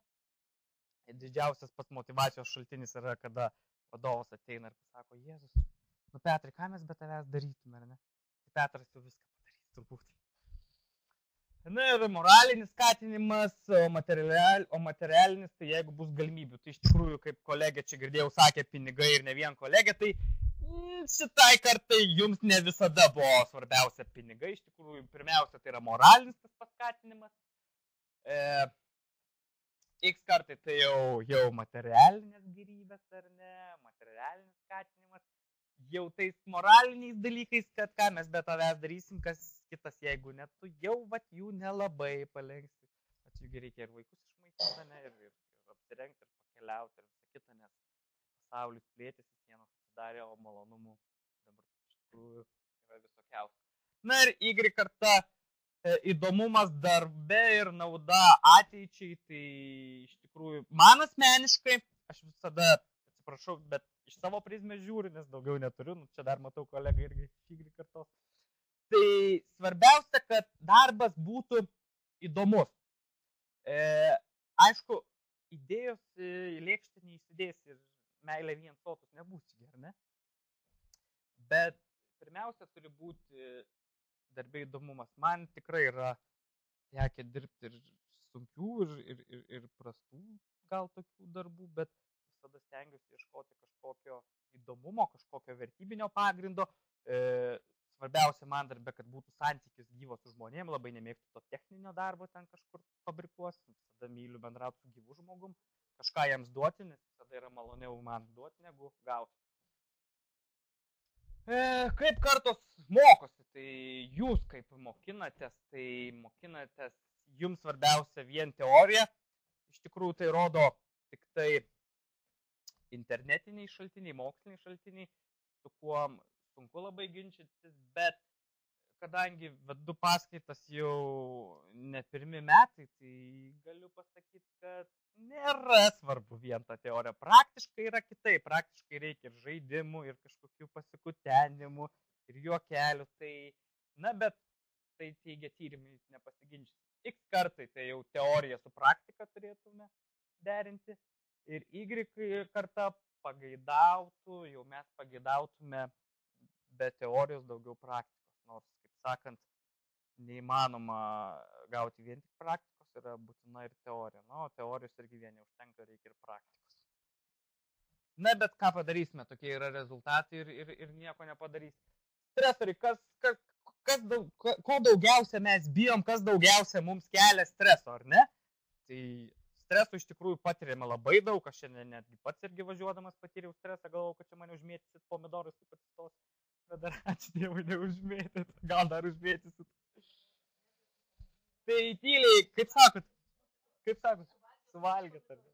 Didžiausias pats motivacijos šaltinis yra, kada vadovas ateina ir pasako, Jėzus, nu Petrai, ką mes be tavęs darytume, ar ne? Tai Petras jau viską padarys turbūt. Na ir moralinis skatinimas, o, material, o materialinis, tai jeigu bus galimybių. Tai iš tikrųjų, kaip kolegė čia girdėjau, sakė pinigai ir ne vien kolegė, tai mm, šitai kartai jums ne visada buvo svarbiausia pinigai. Iš tikrųjų, pirmiausia, tai yra moralinis tas paskatinimas. E, X kartai tai jau, jau materialinės gerybės ar ne, materialinis skatinimas jau tais moraliniais dalykais, kad ką mes be tavęs darysim, kas kitas, jeigu net tu jau vat jų nelabai palengsi. Ačiūgi reikia ir vaikus išmaitinti, ne, ir, ir, ir apsirengti, ir pakeliauti, ir visą kitą, nes pasaulis plėtėsi, sienos atsidarė, o malonumų dabar iš tikrųjų yra visokiausių. Na ir Y karta e, įdomumas darbe ir nauda ateičiai, tai iš tikrųjų man asmeniškai, aš visada atsiprašau, bet iš savo prizmės žiūriu, nes daugiau neturiu, nu, čia dar matau kolegą irgi šygri kartos. Tai svarbiausia, kad darbas būtų įdomus. E, aišku, idėjos į lėkštę neįsidės ir meilė vien sotus nebūsi, ar ne? Bet pirmiausia turi būti darbė įdomumas. Man tikrai yra tekę dirbti ir sunkių, ir, ir, ir, ir prastų gal tokių darbų, bet visada stengiuosi ieškoti kažkokio įdomumo, kažkokio vertybinio pagrindo. E, svarbiausia man darbė, kad būtų santykis gyvas su žmonėm, labai nemėgstu to techninio darbo ten kažkur fabrikuos, visada myliu bendrauti su gyvu žmogum, kažką jiems duoti, nes visada yra maloniau man duoti, negu gauti. E, kaip kartos mokosi, tai jūs kaip mokinatės, tai mokinatės, jums svarbiausia vien teorija, iš tikrųjų tai rodo tik tai internetiniai šaltiniai, moksliniai šaltiniai, su kuo sunku labai ginčytis, bet kadangi vedu paskaitas jau ne pirmi metai, tai galiu pasakyti, kad nėra svarbu vien ta teorija. Praktiškai yra kitaip, praktiškai reikia ir žaidimų, ir kažkokių pasikutenimų, ir juokelių. Tai, na, bet tai teigia tyrimai, nepasiginčyti. X kartai tai jau teorija su praktika turėtume derinti ir Y karta pageidautų, jau mes pageidautume be teorijos daugiau praktikos, nors, kaip sakant, neįmanoma gauti vien tik praktikos, yra būtina ir teorija. Na, o teorijos irgi vien neužtenka, reikia ir praktikos. Na, bet ką padarysime, tokie yra rezultatai ir, ir, ir nieko nepadarys. Stresoriai, kas, kas, kas daug, ko daugiausia mes bijom, kas daugiausia mums kelia streso, ar ne? Tai streso iš tikrųjų patiriame labai daug, aš šiandien netgi pats irgi važiuodamas patyriau stresą, galvojau, kad čia mane užmėtysit pomidorus, kaip atsistos. Bet dar <laughs> ačiū Dievui neužmėtyt, gal dar užmėtysit. Tai tyliai, kaip sakot, kaip sakot, suvalgėt ar ne?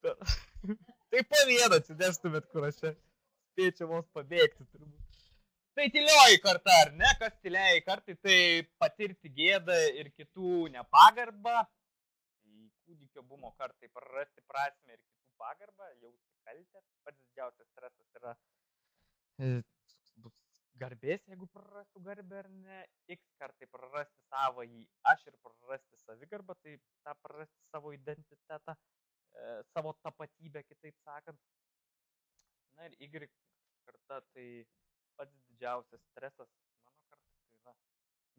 <laughs> tai po vieną atsidėstumėt, kur aš čia spėčiau vos pabėgti turbūt. Tai tylioji karta, ar ne? Kas tylioji kartai, tai patirti gėdą ir kitų nepagarbą, kūdikio bumo kartai prarasti prasme ir kitų pagarbą, jausti kaltę. Pats didžiausias stresas yra e, bus garbės, jeigu prarasiu garbę ar ne. X kartai prarasti savo į aš ir prarasti savigarbą, tai tą prarasti savo identitetą, e, savo tapatybę, kitaip sakant. Na ir Y karta tai pats didžiausias stresas mano karta tai yra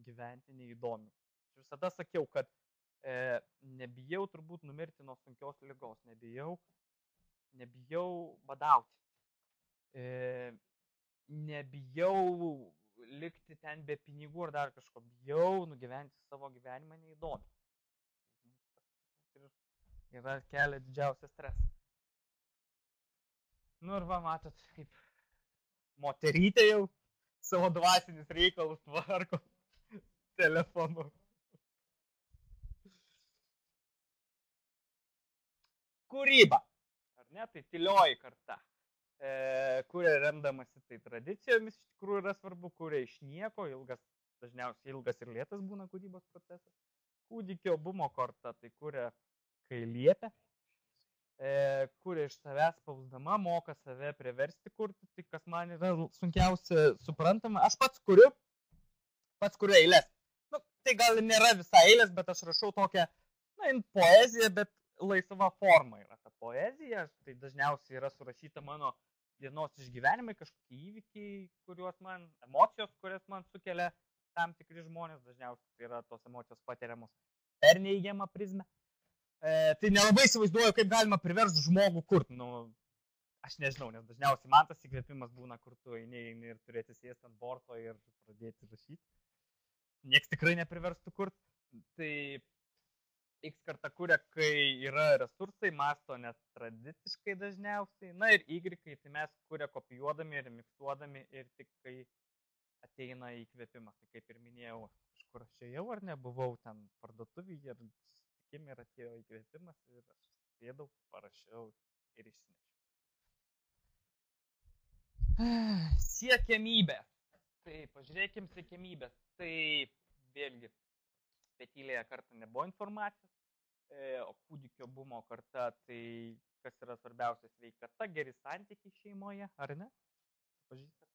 gyventi neįdomiai. Aš visada sakiau, kad e, nebijau turbūt numirti nuo sunkios lygos, nebijau, nebijau badauti, e, nebijau likti ten be pinigų ar dar kažko, bijau nugyventi savo gyvenimą neįdomi. Ir yra kelia didžiausią stresą. Nu ir va, matot, kaip moterytė jau savo dvasinius reikalus tvarko telefonu. Kūryba. Ar ne, tai tylioji karta. E, kuria remdamasi tai tradicijomis, iš tikrųjų yra svarbu, kuria iš nieko, ilgas, dažniausiai ilgas ir lėtas būna kūrybos procesas. Kūdikio bumo karta, tai kuria, kai liepia, e, kuria iš savęs spausdama, moka save priversti kurti, tai kas man yra sunkiausia suprantama. Aš pats kuriu, pats kuriu eilės. Nu, tai gal nėra visa eilės, bet aš rašau tokią, na, poeziją, bet laisva forma yra ta poezija. Tai dažniausiai yra surašyta mano dienos išgyvenimai, kažkokie įvykiai, kuriuos man, emocijos, kurias man sukelia tam tikri žmonės, dažniausiai tai yra tos emocijos patiriamos per neįgiamą prizmę. E, tai nelabai įsivaizduoju, kaip galima priversti žmogų kurti. Nu, aš nežinau, nes dažniausiai man tas įkvėpimas būna, kur tu eini, eini ir turėti sėsti ant borto ir pradėti rašyti. Niekas tikrai nepriverstų kurti. Tai X kartą kuria, kai yra resursai, masto netradiciškai dažniausiai. Na ir Y, tai mes kuria kopijuodami ir miksuodami ir tik kai ateina įkvėpimas. Tai kaip ir minėjau, kažkur aš ėjau ar nebuvau ten parduotuvėje ir susitikime ir atėjo įkvėpimas ir aš sėdau, parašiau ir išsinešiau. <sighs> Siekiamybės. Tai pažiūrėkim siekiamybės. Tai vėlgi, petylėje kartą nebuvo informacijos, e, o kūdikio bumo karta, tai kas yra svarbiausia sveikata, geri santykiai šeimoje, ar ne? Pažįstat?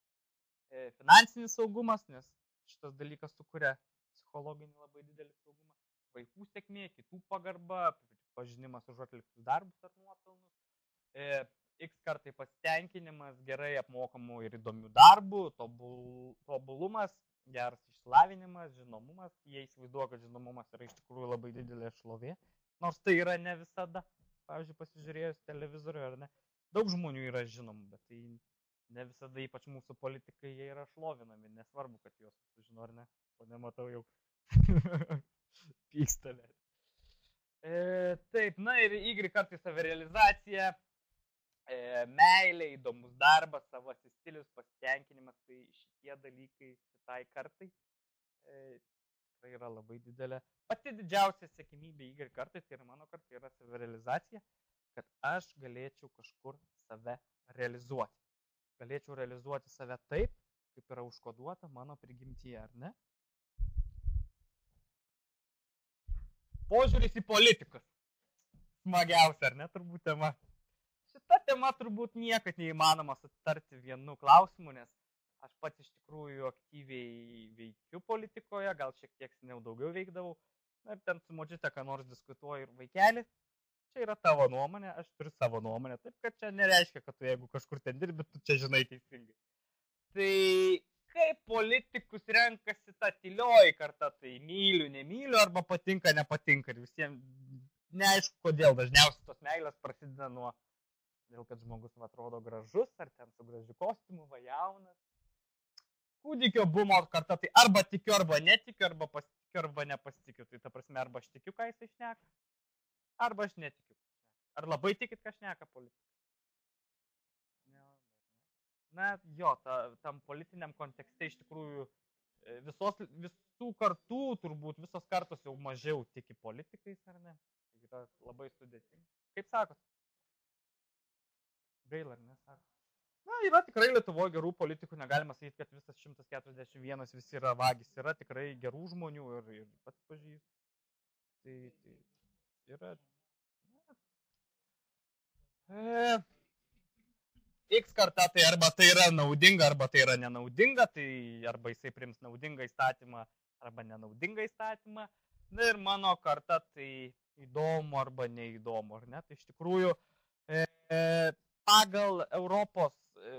E, finansinis saugumas, nes šitas dalykas sukuria psichologinį labai didelį saugumą vaikų sėkmė, kitų pagarba, pažinimas už atliktus darbus ar nuopelnus, e, X kartai pasitenkinimas, gerai apmokamų ir įdomių darbų, tobul, tobulumas, geras išsilavinimas, žinomumas. Jie įsivaizduoja, kad žinomumas yra iš tikrųjų labai didelė šlovė, nors tai yra ne visada. Pavyzdžiui, pasižiūrėjus televizorių ar ne, daug žmonių yra žinomų, bet tai ne visada, ypač mūsų politikai, jie yra šlovinami, nesvarbu, kad juos sužino ar ne, o nematau jau. <laughs> Pykstelė. E, taip, na ir Y kartais savirealizacija, meilė, įdomus darbas, savasis stilius, pasitenkinimas, tai šitie dalykai šitai kartai e, tikrai yra labai didelė. Pati didžiausia sėkmybė Y kartai, tai yra mano kartai, yra savirealizacija, kad aš galėčiau kažkur save realizuoti. Galėčiau realizuoti save taip, kaip yra užkoduota mano prigimtyje, ar ne? Požiūris į politikus. Smagiausia, ar ne, turbūt tema. Šita tema turbūt niekad neįmanoma sutarti vienu klausimu, nes aš pats iš tikrųjų aktyviai veikiu politikoje, gal šiek tiek seniau daugiau veikdavau. Ir ten su močiute, ką nors diskutuoju ir vaikeli. Čia yra tavo nuomonė, aš turiu savo nuomonę. Taip, kad čia nereiškia, kad tu jeigu kažkur ten dirbi, tu čia žinai teisingai. Tai kaip politikus renkasi ta tylioji karta, tai myliu, nemyliu, arba patinka, nepatinka. Ir visiems neaišku, kodėl dažniausiai tos meilės prasideda nuo, dėl kad žmogus va, atrodo gražus, ar ten su gražiu kostiumu, va jaunas. Kūdikio bumo karta, tai arba tikiu, arba netikiu, arba pasitikiu, arba nepasitikiu. Tai ta prasme, arba aš tikiu, ką jis išneka, arba aš netikiu. Ar labai tikit, ką šneka politikai? na, jo, ta, tam politiniam kontekste iš tikrųjų e, visos, visų kartų, turbūt visos kartos jau mažiau tiki politikais, ar ne? Tai yra labai sudėtinga. Kaip sakot? Gaila, ar ne, sako? Na, yra tikrai Lietuvoje gerų politikų, negalima sakyti, kad visas 141 visi yra vagis, yra tikrai gerų žmonių ir, ir pats pažįstu. Tai, tai yra. E, X kartą tai arba tai yra naudinga, arba tai yra nenaudinga, tai arba jisai prims naudingą įstatymą, arba nenaudingą įstatymą. Na ir mano karta tai įdomu arba neįdomu, ar ne? Tai iš tikrųjų e, pagal Europos e,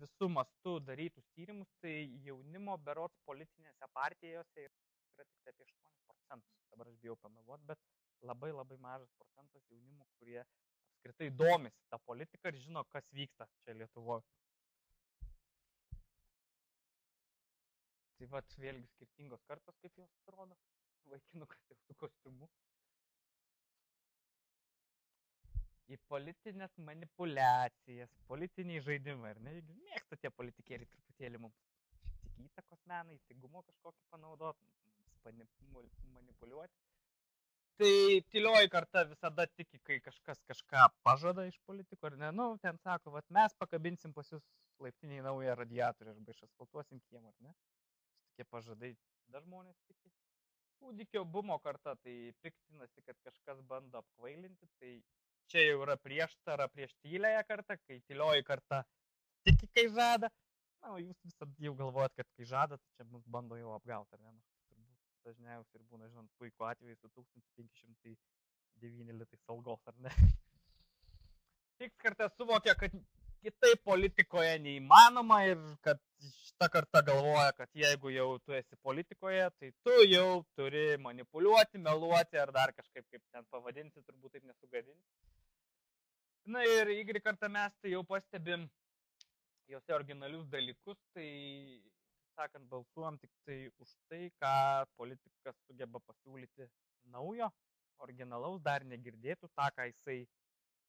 visų mastų darytus tyrimus, tai jaunimo berots politinėse partijose yra tik apie 8 procentus. Dabar aš bijau pameluoti, bet labai labai mažas procentas jaunimo, kurie apskritai domisi tą politiką ir žino, kas vyksta čia Lietuvoje. Tai va, vėlgi skirtingos kartos, kaip jos atrodo, vaikinukas <laughs> jau su kostiumu. Į politinės manipulacijas, politiniai žaidimai, ar ne? Mėgsta tie politikėliai truputėlį mums tik įtakos meną, įsigumo kažkokį panaudoti, manipuliuoti. Tai tylioji karta visada tiki, kai kažkas kažką pažada iš politikų, ar ne, nu, ten sako, vat, mes pakabinsim pas jūs laiptiniai naują radiatorių arba išasfaltuosim kiemą, ar ne? Tokie pažadai dar žmonės tiki. Kūdikio bumo karta, tai piktinasi, kad kažkas bando apkvailinti, tai čia jau yra prieštara prieš tylėją kartą, kai tylioji karta tiki, kai žada. Na, o jūs visada jau galvojat, kad kai žada, tai čia mus bando jau apgauti, ar ne? Nors turbūt dažniausiai ir būna, žinot, puikų atveju su 1509 litais algos, ar ne? <laughs> Tik kartą suvokia, kad kitaip politikoje neįmanoma ir kad šitą kartą galvoja, kad jeigu jau tu esi politikoje, tai tu jau turi manipuliuoti, meluoti ar dar kažkaip, kaip ten pavadinti, turbūt taip nesugadinti. Na ir Y kartą mes tai jau pastebim jose originalius dalykus, tai, sakant, balsuom tik tai už tai, ką politikas sugeba pasiūlyti naujo, originalaus, dar negirdėtų, tą, ką jisai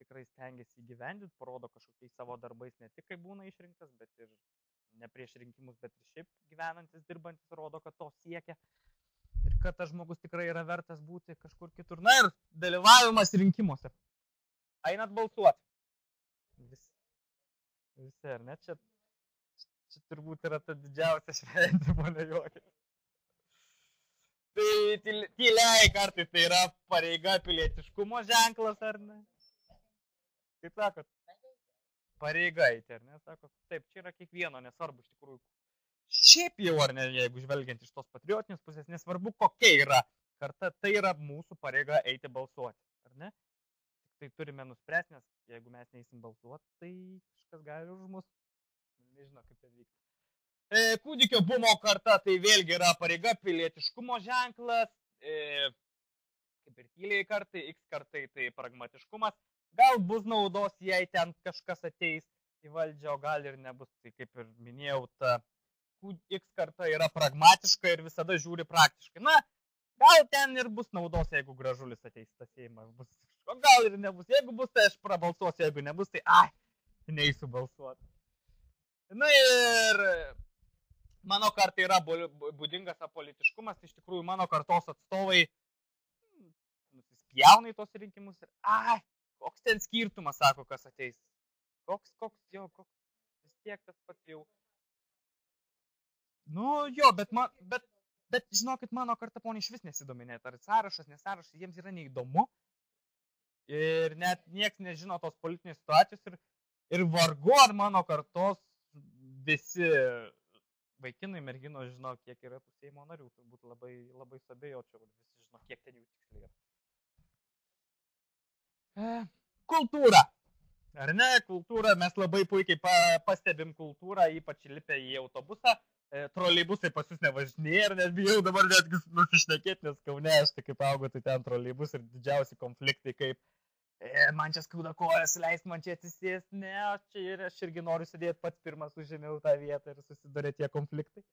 tikrai stengiasi įgyvendinti, parodo kažkokiais savo darbais ne tik kai būna išrinktas, bet ir ne prieš rinkimus, bet ir šiaip gyvenantis, dirbantis, rodo, kad to siekia. Ir kad tas žmogus tikrai yra vertas būti kažkur kitur. Na ir dalyvavimas rinkimuose. Einat balsuoti. Visi. Visi, ar ne? Čia, čia turbūt yra ta didžiausia šventė, mane juokia. Tai tyliai kartai tai yra pareiga pilietiškumo ženklas, ar ne? Kaip sakot? Pareiga eiti, ar ne? Sako, taip, čia yra kiekvieno, nesvarbu iš tikrųjų. Šiaip jau, ar ne, jeigu žvelgiant iš tos patriotinės pusės, nesvarbu kokia yra karta, tai yra mūsų pareiga eiti balsuoti, ar ne? Tai turime nuspręsti, nes jeigu mes neįsim balsuoti, tai kažkas gali už mus. Nežinau, kaip tai vyksta. E, kūdikio bumo karta tai vėlgi yra pareiga, pilietiškumo ženklas, e, kaip ir tyliai kartai, x kartai tai pragmatiškumas, Gal bus naudos, jei ten kažkas ateis į valdžią, o gal ir nebus. Tai kaip ir minėjau, ta X karta yra pragmatiška ir visada žiūri praktiškai. Na, gal ten ir bus naudos, jeigu gražulis ateis tas Seimas. Bus, o gal ir nebus. Jeigu bus, tai aš prabalsuosiu, jeigu nebus, tai ai, neįsiu balsuoti. Na ir mano kartai yra būdingas apolitiškumas, iš tikrųjų mano kartos atstovai hmm, nusispjauna į tos rinkimus ir, ai, Koks ten skirtumas, sako, kas ateis. Koks, koks, jo, koks, vis tiek tas pats jau. Nu, jo, bet, man, bet, bet žinokit, mano karta ponė iš vis nesidominėt, ar sąrašas, nesąrašas, jiems yra neįdomu. Ir net nieks nežino tos politinės situacijos ir, ir vargu ar mano kartos visi vaikinai, merginos žino, kiek yra tų Seimo narių, turbūt labai, labai sabėjočiau, visi žino, kiek ten jų tiksliai yra. E, kultūra. Ar ne, kultūra, mes labai puikiai pa, pastebim kultūrą, ypač lipę į autobusą. E, troleibusai pas jūs nevažinėja ir net bijau dabar netgi nusišnekėti, nes kaune aš tai kaip augo, tai ten troleibus ir didžiausi konfliktai, kaip e, man čia skauda kojas, leist man čia atsisėsti, ne, čia ir aš irgi noriu sėdėti pats pirmas, užėmiau tą vietą ir susidarė tie konfliktai.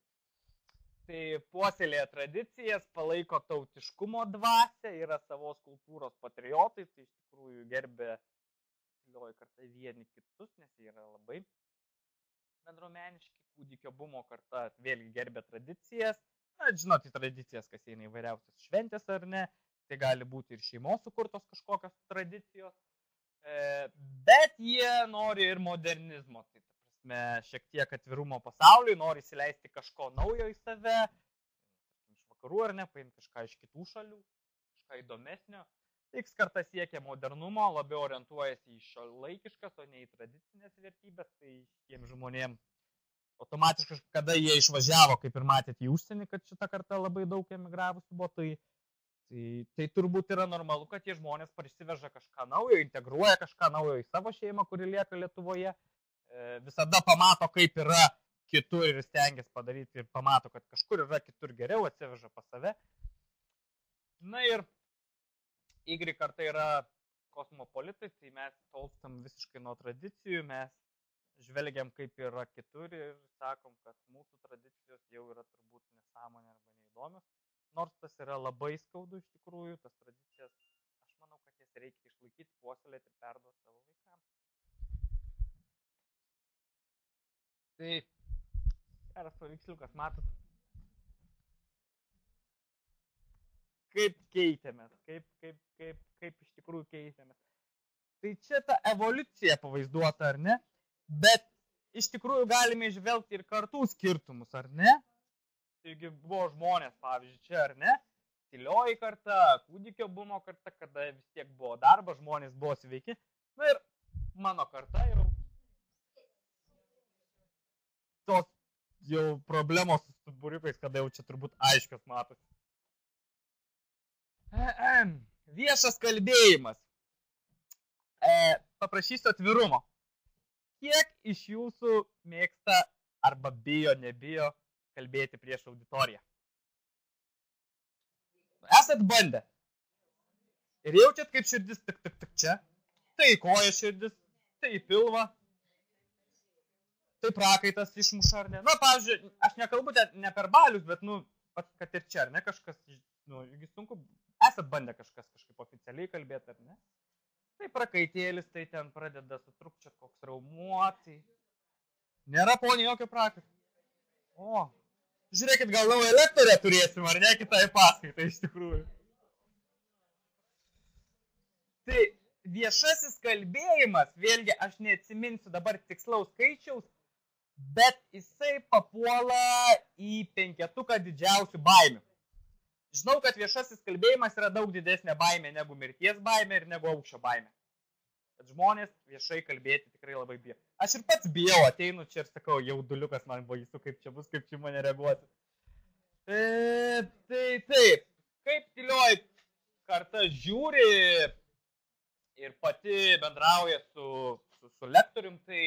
Tai puoselėja tradicijas, palaiko tautiškumo dvasę, yra savos kultūros patriotai, tai iš tikrųjų gerbė tylioji karta vieni kitus, nes jie yra labai bendromeniški, kūdikio bumo karta vėlgi gerbė tradicijas, na, žinot, į tradicijas, kas eina įvairiausias šventės ar ne, tai gali būti ir šeimos sukurtos kažkokios tradicijos, e, bet jie nori ir modernizmo, tai prasme, šiek tiek atvirumo pasauliui, nori įsileisti kažko naujo į save, iš vakarų ar ne, paimti kažką iš kitų šalių, kažką įdomesnio. X kartą siekia modernumo, labiau orientuojasi į šio laikiškas, o ne į tradicinės vertybės, tai tiem žmonėm automatiškai, kada jie išvažiavo, kaip ir matėte, į užsienį, kad šitą kartą labai daug emigravusių buvo, tai, tai, tai turbūt yra normalu, kad tie žmonės parsiveža kažką naujo, integruoja kažką naujo į savo šeimą, kuri lieka Lietuvoje E, visada pamato, kaip yra kitur ir stengiasi padaryti ir pamato, kad kažkur yra kitur geriau, atsiveža pas save. Na ir Y kartai yra kosmopolitai, tai mes tolstam visiškai nuo tradicijų, mes žvelgiam kaip yra kitur ir sakom, kad mūsų tradicijos jau yra turbūt nesąmonė arba neįdomios. Nors tas yra labai skaudu iš tikrųjų, tas tradicijas, aš manau, kad jas reikia išlaikyti, puoselėti ir perduoti savo vaikams. Tai geras paveiksliukas, matot. Kaip keitėmės, kaip, kaip, kaip, kaip iš tikrųjų keitėmės. Tai čia ta evoliucija pavaizduota, ar ne? Bet iš tikrųjų galime išvelgti ir kartų skirtumus, ar ne? Taigi buvo žmonės, pavyzdžiui, čia ar ne? tylioji karta, kūdikio bumo karta, kada vis tiek buvo darbas, žmonės buvo sveiki. Na ir mano karta jau tos jau problemos su stuburiukais, kada jau čia turbūt aiškios matosi. Viešas kalbėjimas. E, paprašysiu atvirumo. Kiek iš jūsų mėgsta arba bijo, nebijo kalbėti prieš auditoriją? Esat bandę. Ir jaučiat, kaip širdis tik tik tik čia. Tai koja širdis, tai pilva. Tai prakaitas išmuša ar ne. Na, pavyzdžiui, aš nekalbu ne per balius, bet, nu, kad ir čia, ar ne, kažkas, nu, juk sunku, esat bandę kažkas kažkaip oficialiai kalbėti, ar ne? Tai prakaitėlis, tai ten pradeda sutrukčiat koks raumuo, tai nėra ponė jokio prakaito. O, žiūrėkit, gal naują lektorę turėsim, ar ne, kitai paskaitai iš tikrųjų. Tai viešasis kalbėjimas, vėlgi aš neatsiminsiu dabar tikslaus skaičiaus, bet jisai papuola į penketuką didžiausių baimių. Žinau, kad viešasis kalbėjimas yra daug didesnė baimė negu mirties baimė ir negu aukščio baimė. Kad žmonės viešai kalbėti tikrai labai bijo. Aš ir pats bijau, ateinu čia ir sakau, jau duliukas man baisu, kaip čia bus, kaip čia mane reaguoti. E, tai taip, kaip tylioji karta žiūri ir pati bendrauja su, su, su lektorium, tai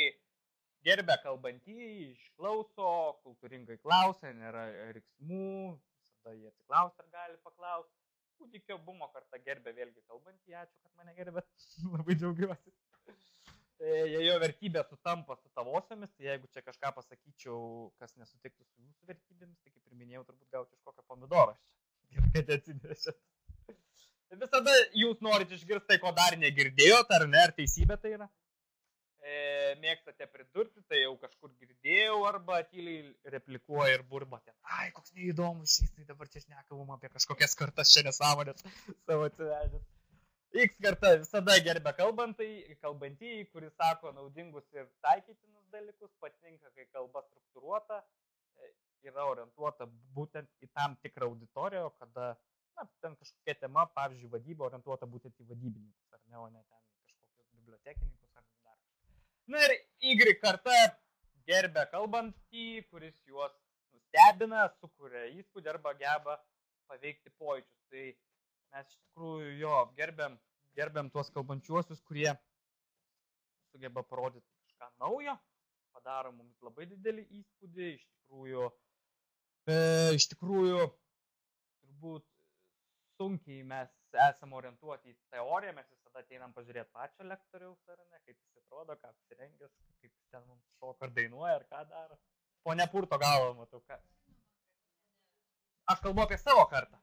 gerbė kalbantįjį, išklauso, kultūringai klausia, nėra riksmų, tada jie atsiklausia, ar gali paklausti. Kūdikio bumo kartą gerbė vėlgi kalbantį, ačiū, kad mane gerbėt, <laughs> labai džiaugiuosi. Jei jo vertybė sutampa su tavosiomis, tai jeigu čia kažką pasakyčiau, kas nesutiktų su jūsų vertybėmis, tai kaip ir minėjau, turbūt gaučiau iš kokio pomidoro. <laughs> Gerai, kad atsinešėt. Visada jūs norite išgirsti tai, ko dar negirdėjot, ar ne, ar teisybė tai yra e, mėgstate pridurti, tai jau kažkur girdėjau, arba tyliai replikuoja ir burba ten. Ai, koks neįdomus šis, tai dabar čia šnekam apie kažkokias kartas čia nesąmonės <laughs> savo atsivežęs. X karta visada gerbė kalbantį, kuris sako naudingus ir taikytinus dalykus, patinka, kai kalba struktūruota, e, yra orientuota būtent į tam tikrą auditoriją, kada, na, ten kažkokia tema, pavyzdžiui, vadyba orientuota būtent į vadybininkus, ar ne, o ne ten kažkokius bibliotekininkus Na ir Y karta gerbė kalbantį, kuris juos nustebina, sukuria įspūdį arba geba paveikti pojūčius. Tai mes iš tikrųjų jo gerbėm, gerbėm tuos kalbančiuosius, kurie sugeba parodyti kažką naujo, padaro mums labai didelį įspūdį, iš tikrųjų, e, iš tikrųjų turbūt sunkiai mes esame orientuoti į teoriją, mes visada ateinam pažiūrėti pačio lektoriaus, ar ne, kaip jis atrodo, ką apsirengęs, kaip jis ten mums šoka ar dainuoja, ar ką daro. Po nepurto galvo matau, ką. Aš kalbu apie savo kartą.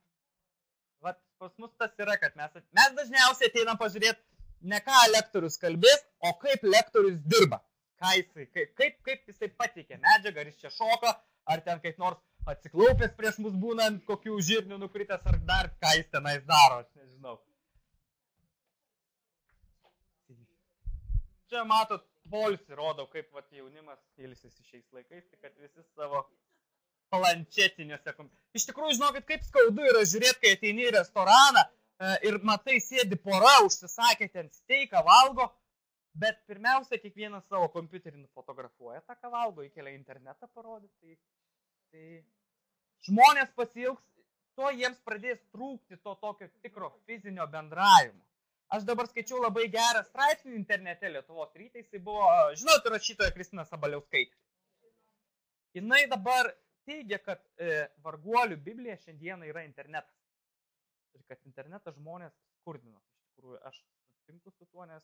Vat pas mus tas yra, kad mes, mes dažniausiai ateinam pažiūrėti ne ką lektorius kalbės, o kaip lektorius dirba. Ką jisai, kaip, kaip, kaip jisai patikė medžiagą, ar jis čia šoka, ar ten kaip nors atsiklaupęs prieš mus būnant, kokių žirnių nukritęs, ar dar ką jis tenais daro, aš nežinau. Čia matot, polsį rodau, kaip vat, jaunimas ilsisi šiais laikais, tai kad visi savo planšetiniuose. Iš tikrųjų, žinokit, kaip skaudu yra žiūrėti, kai ateini į restoraną e, ir matai, sėdi pora, užsisakė ten steiką, valgo, bet pirmiausia, kiekvienas savo kompiuterį nufotografuoja tą, ką valgo, įkelia internetą parodyti. Tai Tai žmonės pasilgs, to jiems pradės trūkti to tokio tikro fizinio bendravimo. Aš dabar skaičiau labai gerą straipsnį internete Lietuvos rytais, tai buvo, žinot, rašytoja Kristina Sabaliauskaitė. Jis dabar teigia, kad e, varguolių Biblija šiandieną yra internetas. Ir kad internetas žmonės skurdina. Iš tikrųjų, aš sutinku su tuo, nes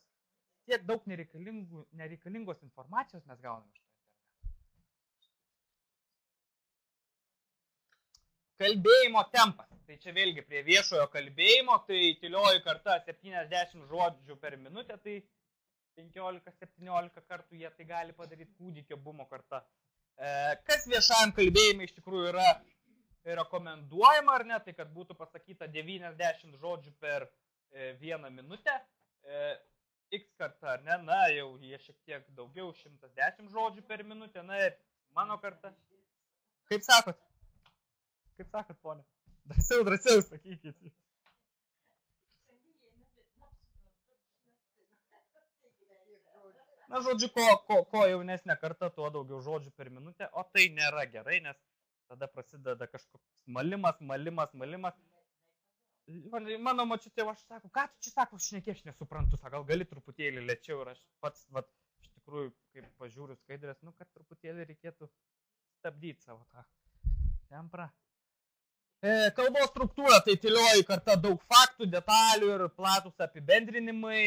tiek daug nereikalingos informacijos mes gauname iš to. Kalbėjimo tempas. Tai čia vėlgi prie viešojo kalbėjimo, tai tylioji karta 70 žodžių per minutę, tai 15-17 kartų jie tai gali padaryti kūdikio bumo karta. E, kas viešajam kalbėjimui iš tikrųjų yra rekomenduojama ar ne, tai kad būtų pasakyta 90 žodžių per e, vieną minutę. E, X kartą, ar ne, na, jau jie šiek tiek daugiau, 110 žodžių per minutę, na ir mano karta. Kaip sakot? Kaip sakot, ponė? Drąsiau, drąsiau, sakykit. Na, žodžiu, ko, ko, ko jaunesnė karta, tuo daugiau žodžių per minutę, o tai nėra gerai, nes tada prasideda kažkoks malimas, malimas, malimas. Man, mano mačiutė, aš sako, ką tu čia sako, aš nekiek nesuprantu, sako, gal gali truputėlį lėčiau ir aš pats, vat, iš tikrųjų, kaip pažiūriu skaidrės, nu, kad truputėlį reikėtų stabdyti savo tą temprą. E, kalbos struktūra, tai tylioji karta daug faktų, detalių ir platus apibendrinimai,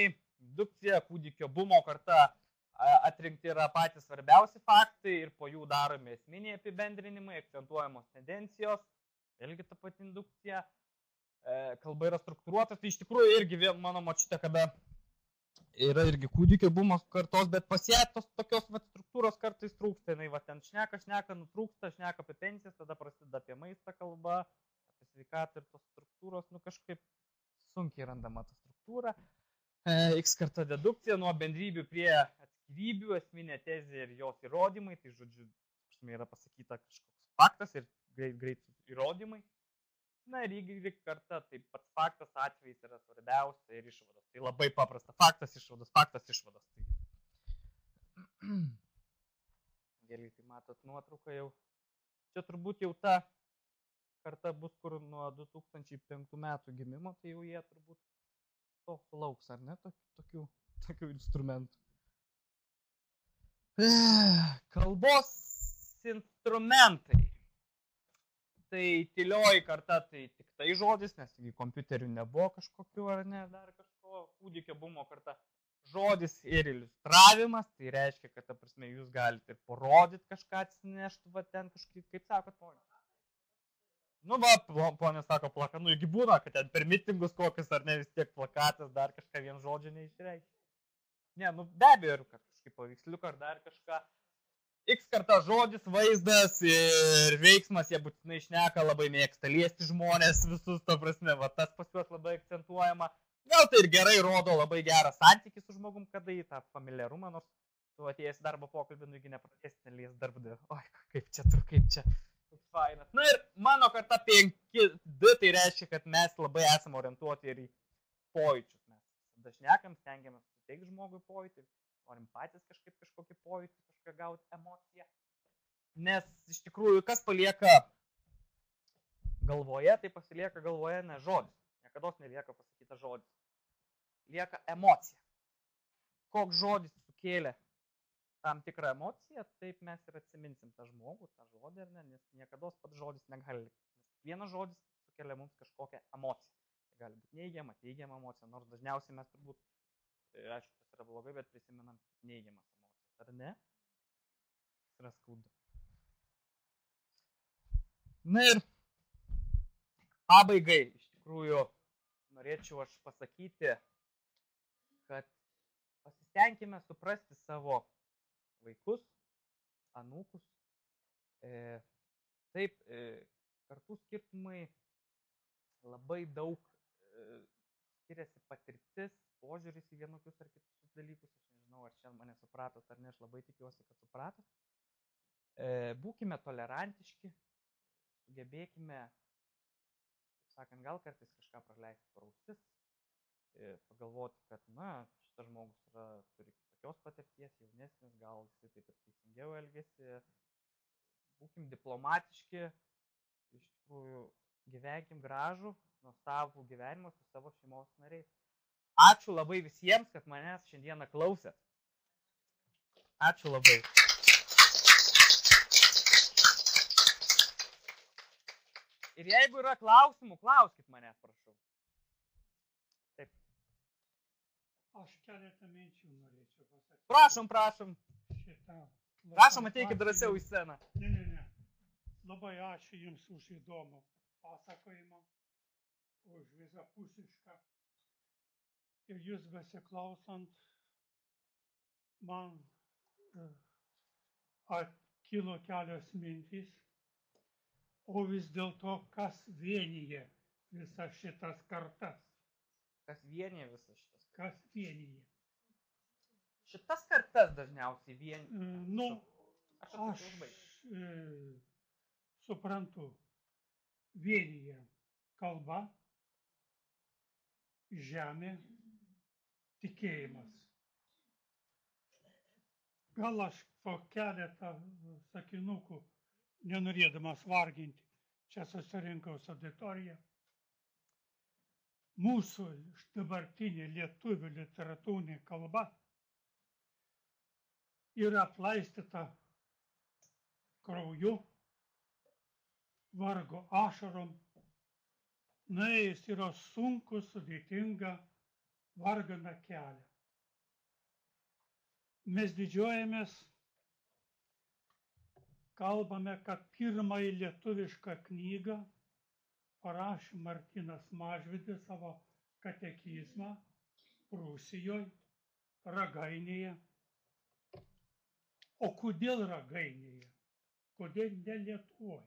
indukcija, kūdikio bumo karta atrinkti yra patys svarbiausi faktai ir po jų daromi esminiai apibendrinimai, akcentuojamos tendencijos, vėlgi ta pati indukcija, e, kalba yra struktūruota, tai iš tikrųjų irgi mano mačiute, kada yra irgi kūdikio bumo kartos, bet pas ją tos tokios vat, struktūros kartais trūksta, jinai va ten šneka, šneka, nutrūksta, šneka apie pensijas, tada prasideda apie maistą kalba, sveikatą ir tos struktūros, nu kažkaip sunkiai randama ta struktūra. E, X karta dedukcija nuo bendrybių prie atskirybių, esminė tezė ir jos įrodymai, tai žodžiu, yra pasakyta kažkoks faktas ir greit, greit įrodymai. Na ir Y karta, tai pats faktas atvejais yra svarbiausia ir išvados. Tai labai paprasta. Faktas, išvados, faktas, išvados. Tai... <clears throat> Gerai, tai matot nuotrauką jau. Čia turbūt jau ta karta bus, kur nuo 2005 metų gimimo, tai jau jie turbūt to sulauks, ar ne, tokių, tokių, <laughs> instrumentų. <sighs> Kalbos instrumentai. Tai tylioji karta, tai tik tai žodis, nes kompiuterių nebuvo kažkokių ar ne, dar kažko, kūdikio bumo karta. Žodis ir iliustravimas, tai reiškia, kad, ta prasme, jūs galite ir parodyti kažką atsinešti, va ten kažkaip, kaip sakot, ponė. Nu, va, po- ponė sako, plaka, nu, juk būna, kad ten per mitingus kokius ar ne vis tiek plakatas, dar kažką vien žodžio neišreiškia. Ne, nu, be abejo, ir kažkaip paveiksliuką ar dar kažką. X karta žodis, vaizdas ir veiksmas, jie būtinai šneka, labai mėgsta liesti žmonės, visus, to prasme, va, tas pas juos labai akcentuojama. Gal tai ir gerai rodo labai gerą santykį su žmogum, kada į tą familiarumą, nors tu atėjęs darbo pokalbį, nugi nepradėsi ten lies darbdavį. Oi, kaip čia tu, kaip čia. Koks Fainas. Na ir mano karta 5D, tai reiškia, kad mes labai esame orientuoti ir į pojūčius. Mes dažniakam stengiamės suteikti žmogui pojūtį, norim patys kažkaip kažkokį pojūtį, kažką gauti emociją. Nes iš tikrųjų, kas palieka galvoje, tai pasilieka galvoje ne žodis. Niekada nelieka pasakyta žodis. Lieka emocija. Koks žodis sukėlė tam tikrą emociją, taip mes ir atsiminsim tą žmogų, tą žodį, ne, nes niekada pats žodis negali. Nes vienas žodis sukelia mums kažkokią emociją. Tai gali būti neigiama, teigiama emocija, nors dažniausiai mes turbūt, e, aišku, tas yra blogai, bet prisimenam neigiamas emocijas, ar ne? Tas yra skaudu. Na ir pabaigai, iš tikrųjų, norėčiau aš pasakyti, kad pasistengime suprasti savo vaikus, anūkus. E, taip, e, kartų skirtumai labai daug e, skiriasi patirtis, požiūris į vienokius ar kitus dalykus. Aš nežinau, ar šiandien mane supratot ar ne, aš labai tikiuosi, kad supratot. E, būkime tolerantiški, sugebėkime, sakant, gal kartais kažką praleisti pro ausis, e, pagalvoti, kad, na, šitas žmogus yra, turi kitokios patirties, jaunesnis, gal jisai taip ir teisingiau elgesi. Būkim diplomatiški, iš tikrųjų gyvenkim gražų, nuostabų gyvenimą su savo šeimos nariais. Ačiū labai visiems, kad manęs šiandieną klausėt. Ačiū labai. Ir jeigu yra klausimų, klauskit manęs, prašau. Taip. Aš keletą minčių norėčiau pasakyti. Prašom, prašom. Šitą Prašom, ateikit drąsiau į sceną. Ne, ne, ne. Labai ačiū Jums už įdomų pasakojimą, už visapusišką. Ir Jūs besiklausant, man e, kilo kelios mintys, o vis dėlto kas vienyje visas šitas kartas, Kas vienyje visas šitas. Kas vienyje. Šitas kartas dažniausiai vien... E, Nu, Aš Aš užbaigsiu. e, suprantu, vienyje kalba, žemė, tikėjimas. Gal aš po keletą sakinukų, nenorėdamas varginti, čia susirinkau su auditorija. Mūsų dabartinė lietuvių literatūrinė kalba yra aplaistyta krauju, vargo ašarom, nuėjus yra sunku, sudėtinga, vargana kelią. Mes didžiuojamės, kalbame, kad pirmąjį lietuvišką knygą parašė Martinas Mažvidis savo katekizmą Prūsijoje, Ragainėje. O kodėl Ragainėje? Kodėl ne Lietuvoje?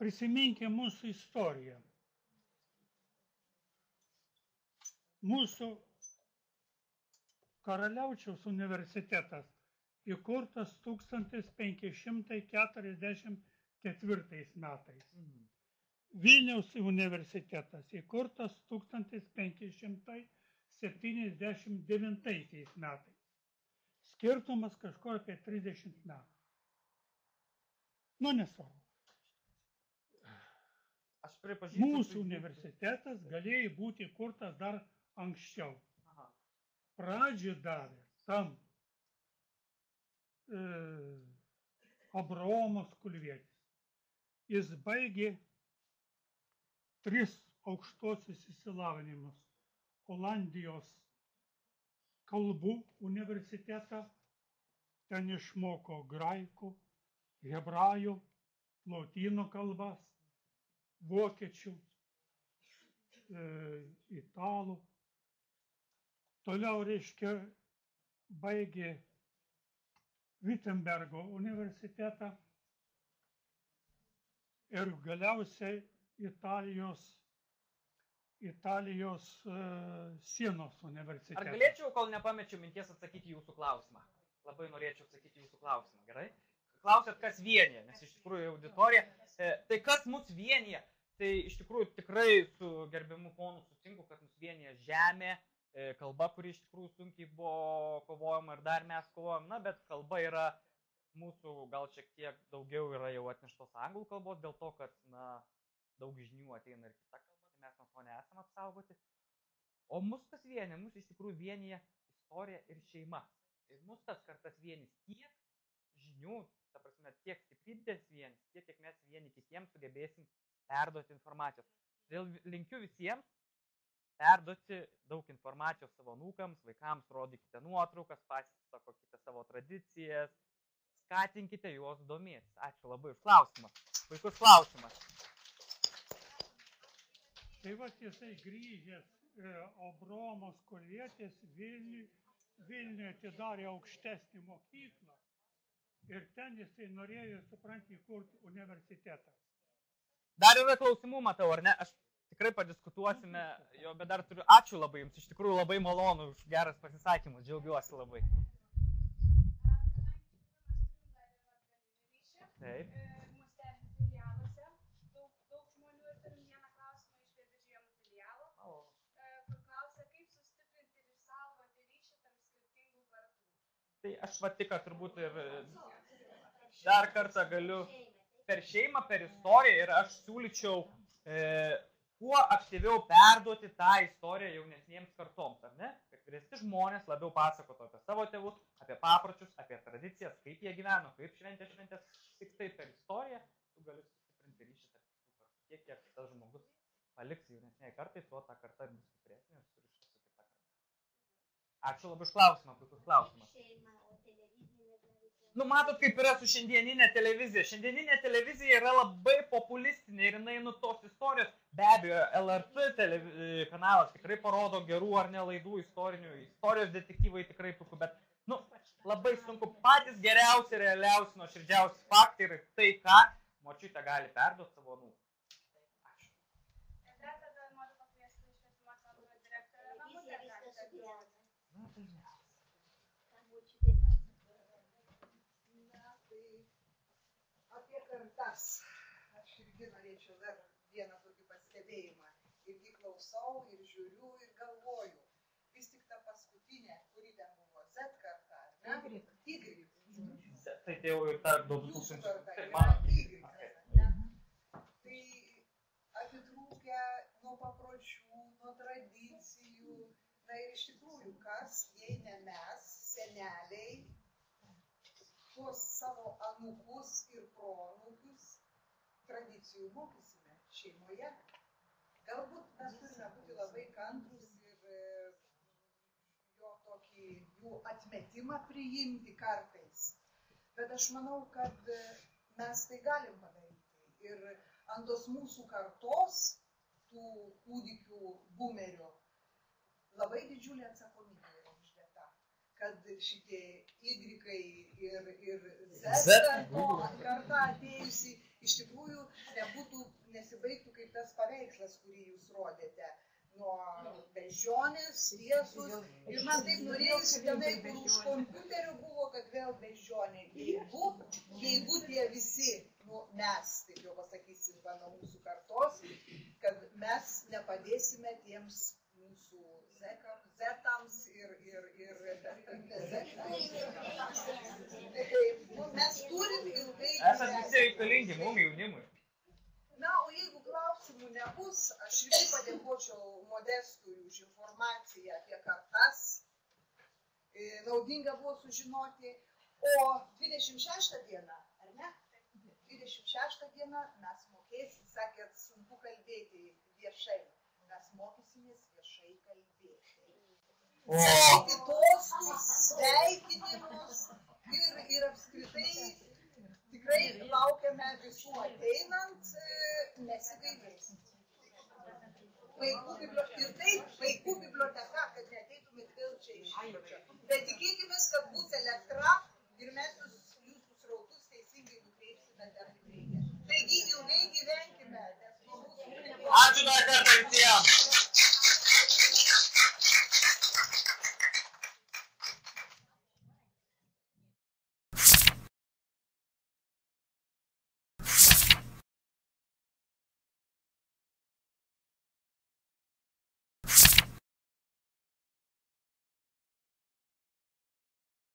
Prisiminkime mūsų istoriją. Mūsų Karaliaučiaus universitetas įkurtas 1544 metais. Mhm. Vilniaus universitetas įkurtas 1579 metais. Skirtumas kažkur apie 30 metų. Nu, nesvarbu. Aš pripažįstu. Mūsų tai- universitetas galėjo būti įkurtas dar anksčiau. Pradžią davė tam Abraomas Kulvietis. Jis baigė tris aukštosius įsilavinimus. Olandijos kalbų universitetą, ten išmoko graikų, hebrajų, lotynų kalbas, vokiečių, e, italų. Toliau, reiškia, baigė Wittenbergo universitetą ir galiausiai Italijos, Italijos uh, sienos Ar universitetą. galėčiau, kol nepamečiau minties, atsakyti jūsų klausimą? Labai norėčiau atsakyti jūsų klausimą, gerai? Klausėt, kas vienyje, nes iš tikrųjų auditorija. E, tai kas mus vienyje? Tai iš tikrųjų tikrai su gerbiamu ponu sutinku, kad mus vienyje žemė, kalba, kuri iš tikrųjų sunkiai buvo kovojama ir dar mes kovojam, na, bet kalba yra mūsų gal šiek tiek daugiau yra jau atneštos anglų kalbos dėl to, kad, na, daug žinių ateina ir kita kalba, tai mes nuo to nesame apsaugoti. O mus kas vienyje, mus iš tikrųjų vienyje istorija ir šeima. Ir mus tas kartas vienys tiek žinių, ta prasme, tiek stiprybės vienys, tiek, kiek mes vieni kitiems sugebėsim perduoti informacijos. Todėl linkiu visiems perduoti daug informacijos savo nūkams, vaikams rodykite nuotraukas, pasisakokite savo tradicijas, skatinkite juos domėtis. Ačiū labai už klausimą. Puikus klausimas. Tai va jisai grįžęs e, Abraomas Kulvietis Vilniui, Vilniuje atidarė aukštesnį mokyklą ir ten jisai norėjo, supranti, įkurti universitetą. Dar yra klausimų, matau, ar ne? Aš tikrai padiskutuosime, jo, bet dar turiu. Ačiū labai Jums, iš tikrųjų labai malonu už geras pasisakymus, džiaugiuosi labai. Taip. E, kartų. Tai aš va tik turbūt ir e, dar kartą galiu per šeimą, per istoriją ir aš siūlyčiau e, kuo aktyviau perduoti tą istoriją jaunesniems kartoms, ar ne? Kad vyresni žmonės labiau pasakotų apie savo tėvus, apie papročius, apie tradicijas, kaip jie gyveno, kaip šventė šventės. Tik tai per istoriją tu gali sustiprinti ryšį tarp kitų. Tiek, kiek tas žmogus paliks jaunesniai kartai, tuo ta karta bus stipresnė ir surišta su kita karta. Ačiū labai už klausimą, puikus klausimas. Nu, matot, kaip yra su šiandieninė televizija. Šiandieninė televizija yra labai populistinė ir jinai nu tos istorijos. Be abejo, LRT televi... kanalas tikrai parodo gerų ar ne laidų istorinių. Istorijos detektyvai tikrai puiku, bet, nu, labai sunku. Patys geriausi, realiausi, nuoširdžiausi faktai yra tai, ką močiutė gali perduoti savo nū. Ačiū. Ir dar tada noriu pakviesti švietimo centro direktorę Ramutę. Galite Na, tai ne. Na, tai Kartas. Aš irgi norėčiau dar vieną tokį pastebėjimą. Irgi klausau ir žiūriu ir galvoju. Vis tik ta paskutinė, kuri ten buvo Z karta, ar ne? Y. Tai jau ir ta do Jūsų 2000. karta Taip, mano. Y. Tai atitrūkę nuo papročių, nuo tradicijų. Na ir iš tikrųjų, kas, jei ne mes, seneliai, tuos savo anūkus ir proanūkius tradicijų mokysime šeimoje. Galbūt mes turime būti labai kantrus ir e, jo tokį jų atmetimą priimti kartais. Bet aš manau, kad e, mes tai galim padaryti. Ir ant tos mūsų kartos, tų kūdikių bumerių, labai didžiulė atsakomybė. Kad šitie Y ir, ir Z karta atėjusi iš tikrųjų nebūtų, nesibaigtų kaip tas paveikslas, kurį jūs rodėte. Nuo bežionės, tiesus. Ir man taip norėjusi tenai, kur už kompiuterio buvo, kad vėl bežionė. Jeigu, jeigu tie visi, nu, mes, taip jau pasakysim, nuo mūsų kartos, kad mes nepadėsime tiems mūsų zekam, zetams ir, ir, ir nu, mes turim ilgai. Esat visi reikalingi mum jaunimui. Na, o jeigu klausimų nebus, aš irgi padėkočiau Modestui už informaciją apie kartas. E, Naudinga buvo sužinoti. O 26 dieną, ar ne? 26 dieną mes mokėsim, sakėt, sunku kalbėti viešai. Mes mokysimės viešai kalbėti. Tostus, sveikinimus ir, ir apskritai tikrai laukiame visų ateinant, nesigailėsim. Vaikų biblioteka, ir taip, vaikų biblioteka, kad neteitumėt vėl čia iš įpročio. Bet tikėkime, kad bus elektra ir mes jūs, jūsų srautus teisingai nukreipsime ten, kur reikia. Taigi ilgai gyvenkime. Ačiū dar kartą visiems.